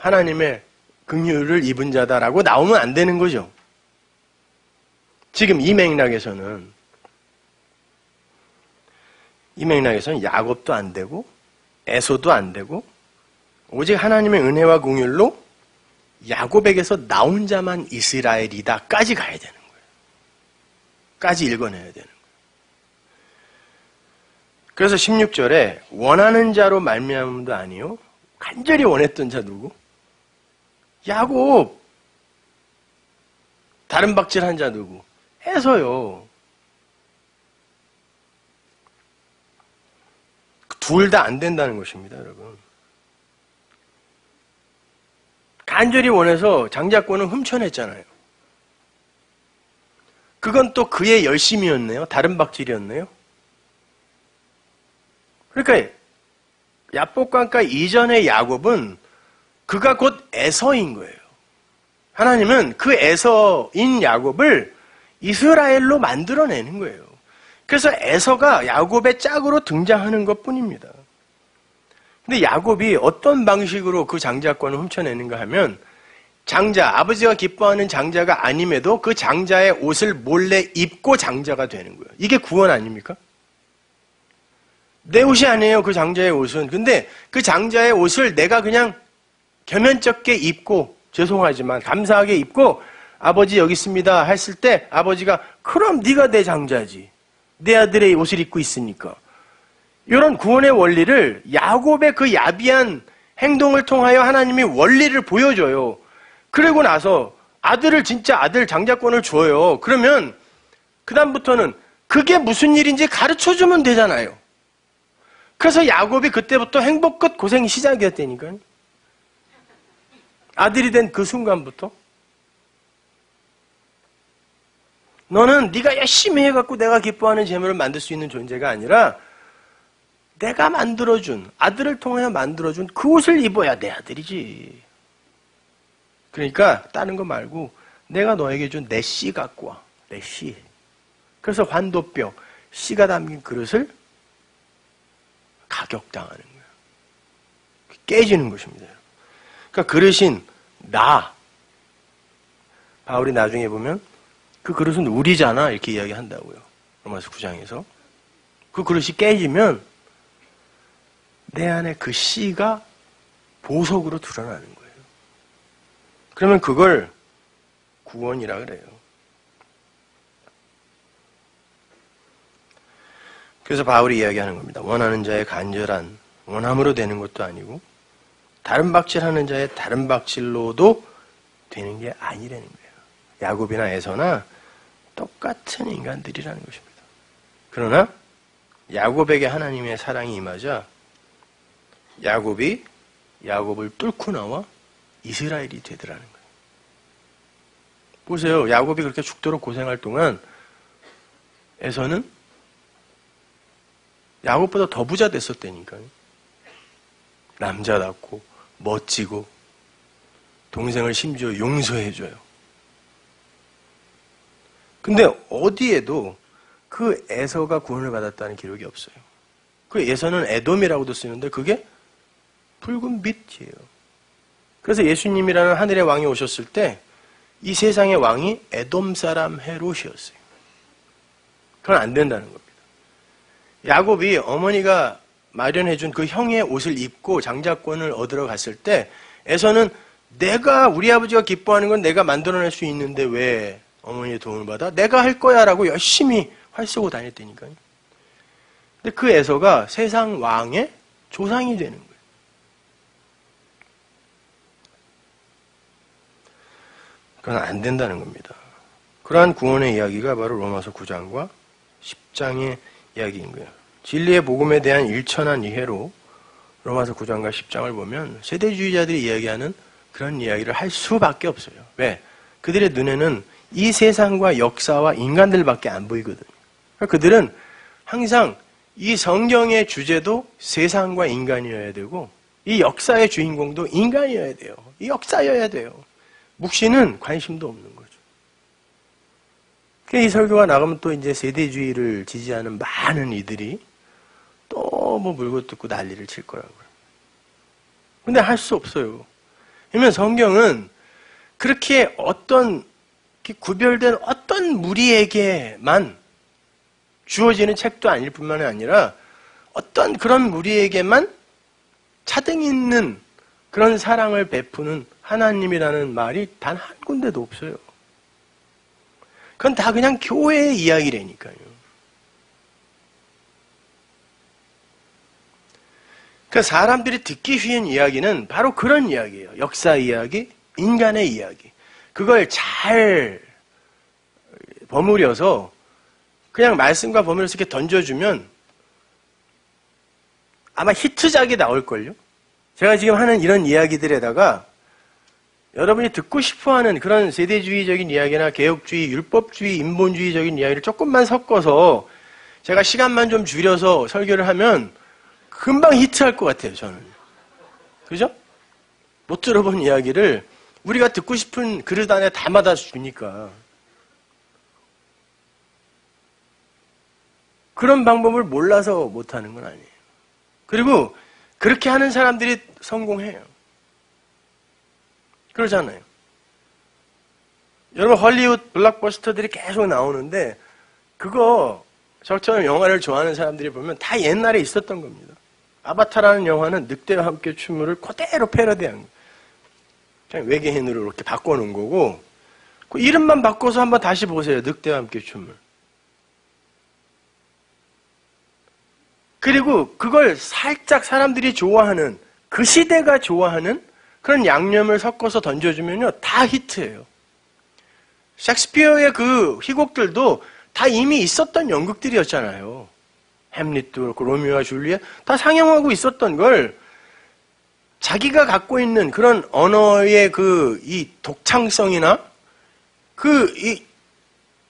하나님의 긍휼을 입은 자다라고 나오면 안 되는 거죠. 지금 이 맥락에서는 이 맥락에서는 야곱도 안 되고 에서도 안 되고 오직 하나님의 은혜와 긍휼로 야곱에게서 나온 자만 이스라엘이다까지 가야 되는. 까지 읽어내야 되는 거예요. 그래서 16절에 원하는 자로 말미암음도 아니요 간절히 원했던 자 누구? 야곱. 다른 박질한 자 누구? 해서요. 둘 다 안 된다는 것입니다, 여러분. 간절히 원해서 장자권을 훔쳐냈잖아요. 그건 또 그의 열심이었네요. 다른 박질이었네요. 그러니까 야복강가 이전의 야곱은 그가 곧 에서인 거예요. 하나님은 그 에서인 야곱을 이스라엘로 만들어내는 거예요. 그래서 에서가 야곱의 짝으로 등장하는 것 뿐입니다. 근데 야곱이 어떤 방식으로 그 장자권을 훔쳐내는가 하면 장자, 아버지가 기뻐하는 장자가 아님에도 그 장자의 옷을 몰래 입고 장자가 되는 거예요. 이게 구원 아닙니까? 내 옷이 아니에요, 그 장자의 옷은. 근데 그 장자의 옷을 내가 그냥 겸연쩍게 입고, 죄송하지만 감사하게 입고, 아버지 여기 있습니다 했을 때 아버지가 그럼 네가 내 장자지. 내 아들의 옷을 입고 있으니까. 이런 구원의 원리를 야곱의 그 야비한 행동을 통하여 하나님이 원리를 보여줘요. 그리고 나서 아들을 진짜 아들 장자권을 줘요. 그러면 그다음부터는 그게 무슨 일인지 가르쳐 주면 되잖아요. 그래서 야곱이 그때부터 행복 끝 고생이 시작이었다니까요. 아들이 된 그 순간부터 너는 네가 열심히 해갖고 내가 기뻐하는 재물을 만들 수 있는 존재가 아니라 내가 만들어준 아들을 통하여 만들어준 그 옷을 입어야 내 아들이지. 그러니까 다른 거 말고 내가 너에게 준 내 씨 갖고 와. 내 씨. 그래서 환도뼈, 씨가 담긴 그릇을 가격당하는 거예요. 깨지는 것입니다. 그러니까 그릇인 나. 바울이 나중에 보면 그 그릇은 우리잖아 이렇게 이야기한다고요. 로마서 9장에서. 그 그릇이 깨지면 내 안에 그 씨가 보석으로 드러나는 거예요. 그러면 그걸 구원이라 그래요. 그래서 바울이 이야기하는 겁니다. 원하는 자의 간절한 원함으로 되는 것도 아니고 다른 박질하는 자의 다른 박질로도 되는 게 아니라는 거예요. 야곱이나 에서나 똑같은 인간들이라는 것입니다. 그러나 야곱에게 하나님의 사랑이 임하자 야곱이 야곱을 뚫고 나와 이스라엘이 되더라는 거예요. 보세요. 야곱이 그렇게 죽도록 고생할 동안 에서는 야곱보다 더 부자 됐었다니까요. 남자답고 멋지고 동생을 심지어 용서해줘요. 근데 어디에도 그 에서가 구원을 받았다는 기록이 없어요. 그 에서는 에돔이라고도 쓰는데 그게 붉은 빛이에요. 그래서 예수님이라는 하늘의 왕이 오셨을 때 이 세상의 왕이 에돔 사람 헤롯이었어요. 그건 안 된다는 겁니다. 야곱이 어머니가 마련해준 그 형의 옷을 입고 장자권을 얻으러 갔을 때 에서는 내가 우리 아버지가 기뻐하는 건 내가 만들어낼 수 있는데 왜 어머니의 도움을 받아? 내가 할 거야 라고 열심히 활 쏘고 다녔다니까요. 근데 그 에서가 세상 왕의 조상이 되는 거예요. 그건 안 된다는 겁니다. 그러한 구원의 이야기가 바로 로마서 9장과 10장의 이야기인 거예요. 진리의 복음에 대한 일천한 이해로 로마서 9장과 10장을 보면 세대주의자들이 이야기하는 그런 이야기를 할 수밖에 없어요. 왜? 그들의 눈에는 이 세상과 역사와 인간들밖에 안 보이거든요. 그러니까 그들은 항상 이 성경의 주제도 세상과 인간이어야 되고 이 역사의 주인공도 인간이어야 돼요. 이 역사여야 돼요. 묵시는 관심도 없는 거죠. 이 설교가 나가면 또 이제 세대주의를 지지하는 많은 이들이 또 뭐 물고 뜯고 난리를 칠 거라고요. 근데 할 수 없어요. 왜냐면 성경은 그렇게 어떤 구별된 어떤 무리에게만 주어지는 책도 아닐 뿐만 아니라 어떤 그런 무리에게만 차등 있는 그런 사랑을 베푸는 하나님이라는 말이 단 한 군데도 없어요. 그건 다 그냥 교회의 이야기라니까요. 그 사람들이 듣기 쉬운 이야기는 바로 그런 이야기예요. 역사 이야기, 인간의 이야기. 그걸 잘 버무려서 그냥 말씀과 버무려서 이렇게 던져주면 아마 히트작이 나올걸요? 제가 지금 하는 이런 이야기들에다가 여러분이 듣고 싶어 하는 그런 세대주의적인 이야기나 개혁주의, 율법주의, 인본주의적인 이야기를 조금만 섞어서 제가 시간만 좀 줄여서 설교를 하면 금방 히트할 것 같아요, 저는. 그죠? 못 들어본 이야기를 우리가 듣고 싶은 그릇 안에 담아다 주니까. 그런 방법을 몰라서 못하는 건 아니에요. 그리고 그렇게 하는 사람들이 성공해요. 그러잖아요. 여러분 헐리우드 블록버스터들이 계속 나오는데 그거 저처럼 영화를 좋아하는 사람들이 보면 다 옛날에 있었던 겁니다. 아바타라는 영화는 늑대와 함께 춤을 그대로 패러디한. 그냥 외계인으로 이렇게 바꿔놓은 거고 그 이름만 바꿔서 한번 다시 보세요. 늑대와 함께 춤을. 그리고 그걸 살짝 사람들이 좋아하는 그 시대가 좋아하는 그런 양념을 섞어서 던져주면요 다 히트예요. 셰익스피어의 그 희곡들도 다 이미 있었던 연극들이었잖아요. 햄릿도 그렇고 로미오와 줄리엣 다 상영하고 있었던 걸 자기가 갖고 있는 그런 언어의 그 이 독창성이나 그 이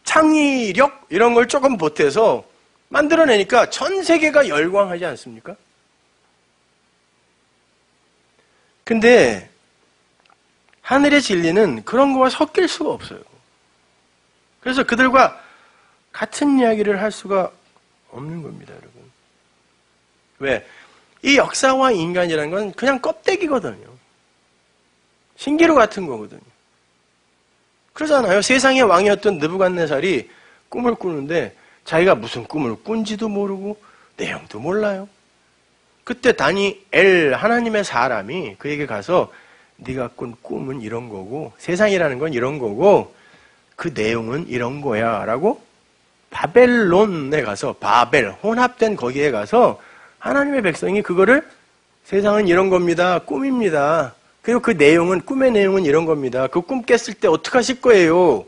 창의력 이런 걸 조금 보태서 만들어내니까 전 세계가 열광하지 않습니까? 근데 하늘의 진리는 그런 거와 섞일 수가 없어요. 그래서 그들과 같은 이야기를 할 수가 없는 겁니다, 여러분. 왜? 이 역사와 인간이라는 건 그냥 껍데기거든요. 신기루 같은 거거든요. 그러잖아요. 세상의 왕이었던 느부갓네살이 꿈을 꾸는데 자기가 무슨 꿈을 꾼지도 모르고 내용도 몰라요. 그때 다니 엘 하나님의 사람이 그에게 가서 네가 꾼 꿈은 이런 거고 세상이라는 건 이런 거고 그 내용은 이런 거야 라고 바벨론에 가서 바벨 혼합된 거기에 가서 하나님의 백성이 그거를 세상은 이런 겁니다. 꿈입니다. 그리고 그 내용은 꿈의 내용은 이런 겁니다. 그 꿈 깼을 때 어떻게 하실 거예요?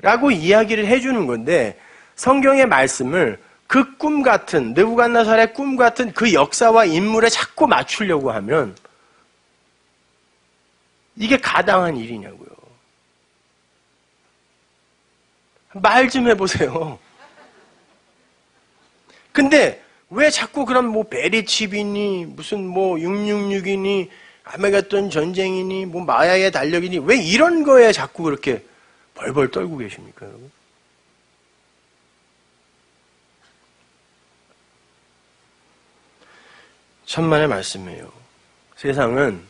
라고 이야기를 해주는 건데 성경의 말씀을 그 꿈 같은 느부갓나살의 꿈 같은 그 역사와 인물에 자꾸 맞추려고 하면 이게 가당한 일이냐고요. 말 좀 해보세요. 근데 왜 자꾸 그런 뭐 베리칩이니 무슨 뭐 666이니 아메가돈 전쟁이니 뭐 마야의 달력이니 왜 이런 거에 자꾸 그렇게 벌벌 떨고 계십니까 여러분? 천만의 말씀이에요. 세상은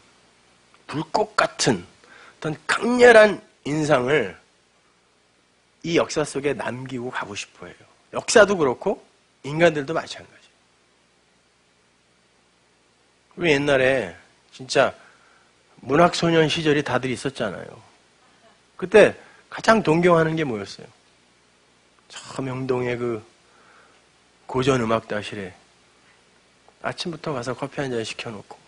불꽃 같은 어떤 강렬한 인상을 이 역사 속에 남기고 가고 싶어 해요. 역사도 그렇고 인간들도 마찬가지. 우리 옛날에 진짜 문학소년 시절이 다들 있었잖아요. 그때 가장 동경하는 게 뭐였어요? 저 명동의 그 고전 음악다실에 아침부터 가서 커피 한 잔 시켜놓고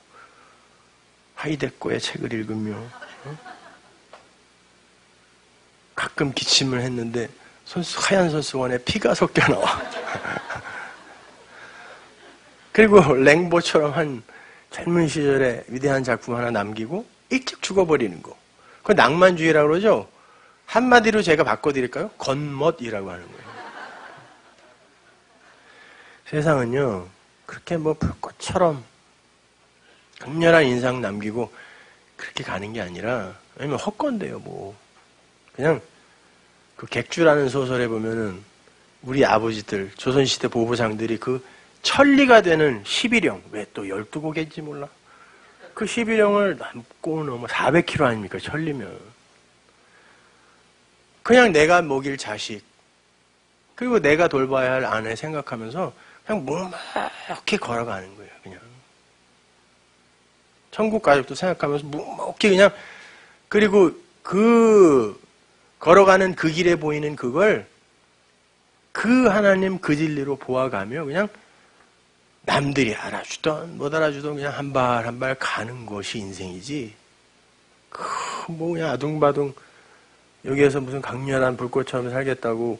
하이데코의 책을 읽으며 어? 가끔 기침을 했는데 손수, 하얀 손수건에 피가 섞여 나와. 그리고 랭보처럼 한 젊은 시절에 위대한 작품 하나 남기고 일찍 죽어버리는 거. 그 낭만주의라고 그러죠? 한마디로 제가 바꿔드릴까요? 겉멋이라고 하는 거예요. 세상은요, 그렇게 뭐 불꽃처럼 강렬한 인상 남기고 그렇게 가는 게 아니라, 아니면 헛건데요, 뭐. 그냥 그 객주라는 소설에 보면은 우리 아버지들, 조선시대 보부장들이 그 천리가 되는 11령, 왜 또 12곡인지 몰라. 그 11령을 남고 넘어 400km 아닙니까, 천리면. 그냥 내가 먹일 자식, 그리고 내가 돌봐야 할 아내 생각하면서 그냥 묵묵히 걸어가는 거예요, 그냥. 천국 가족도 생각하면서 묵묵히 그냥, 그리고 그 걸어가는 그 길에 보이는 그걸 그 하나님 그 진리로 보아가며 그냥 남들이 알아주던 못 알아주던 그냥 한 발 한 발 가는 것이 인생이지. 그뭐 그냥 아둥바둥 여기에서 무슨 강렬한 불꽃처럼 살겠다고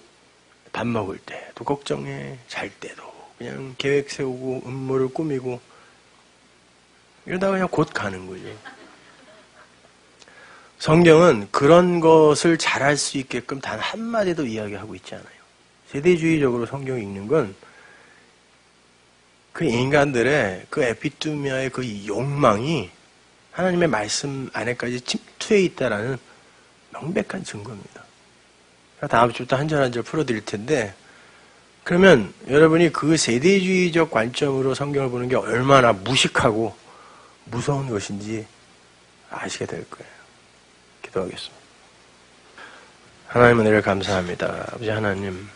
밥 먹을 때도 걱정해 잘 때도 그냥 계획 세우고 음모를 꾸미고 이러다가 그냥 곧 가는 거죠. 성경은 그런 것을 잘할 수 있게끔 단 한마디도 이야기하고 있지 않아요. 세대주의적으로 성경 읽는 건 그 인간들의 그 에피투미아의 그 욕망이 하나님의 말씀 안에까지 침투해 있다라는 명백한 증거입니다. 다음 주부터 한 절 한 절 풀어드릴 텐데, 그러면 여러분이 그 세대주의적 관점으로 성경을 보는 게 얼마나 무식하고 무서운 것인지 아시게 될 거예요. 기도하겠습니다. 하나님 은혜를 감사합니다. 아버지 하나님,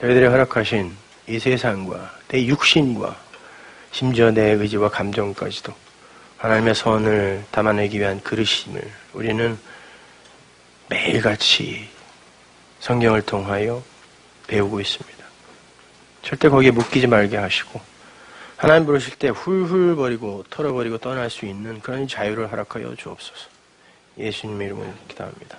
저희들이 허락하신 이 세상과 내 육신과 심지어 내 의지와 감정까지도 하나님의 선을 담아내기 위한 그릇임을 우리는 매일같이 성경을 통하여 배우고 있습니다. 절대 거기에 묶이지 말게 하시고 하나님 부르실 때 훌훌 버리고 털어버리고 떠날 수 있는 그런 자유를 허락하여 주옵소서. 예수님의 이름으로 기도합니다.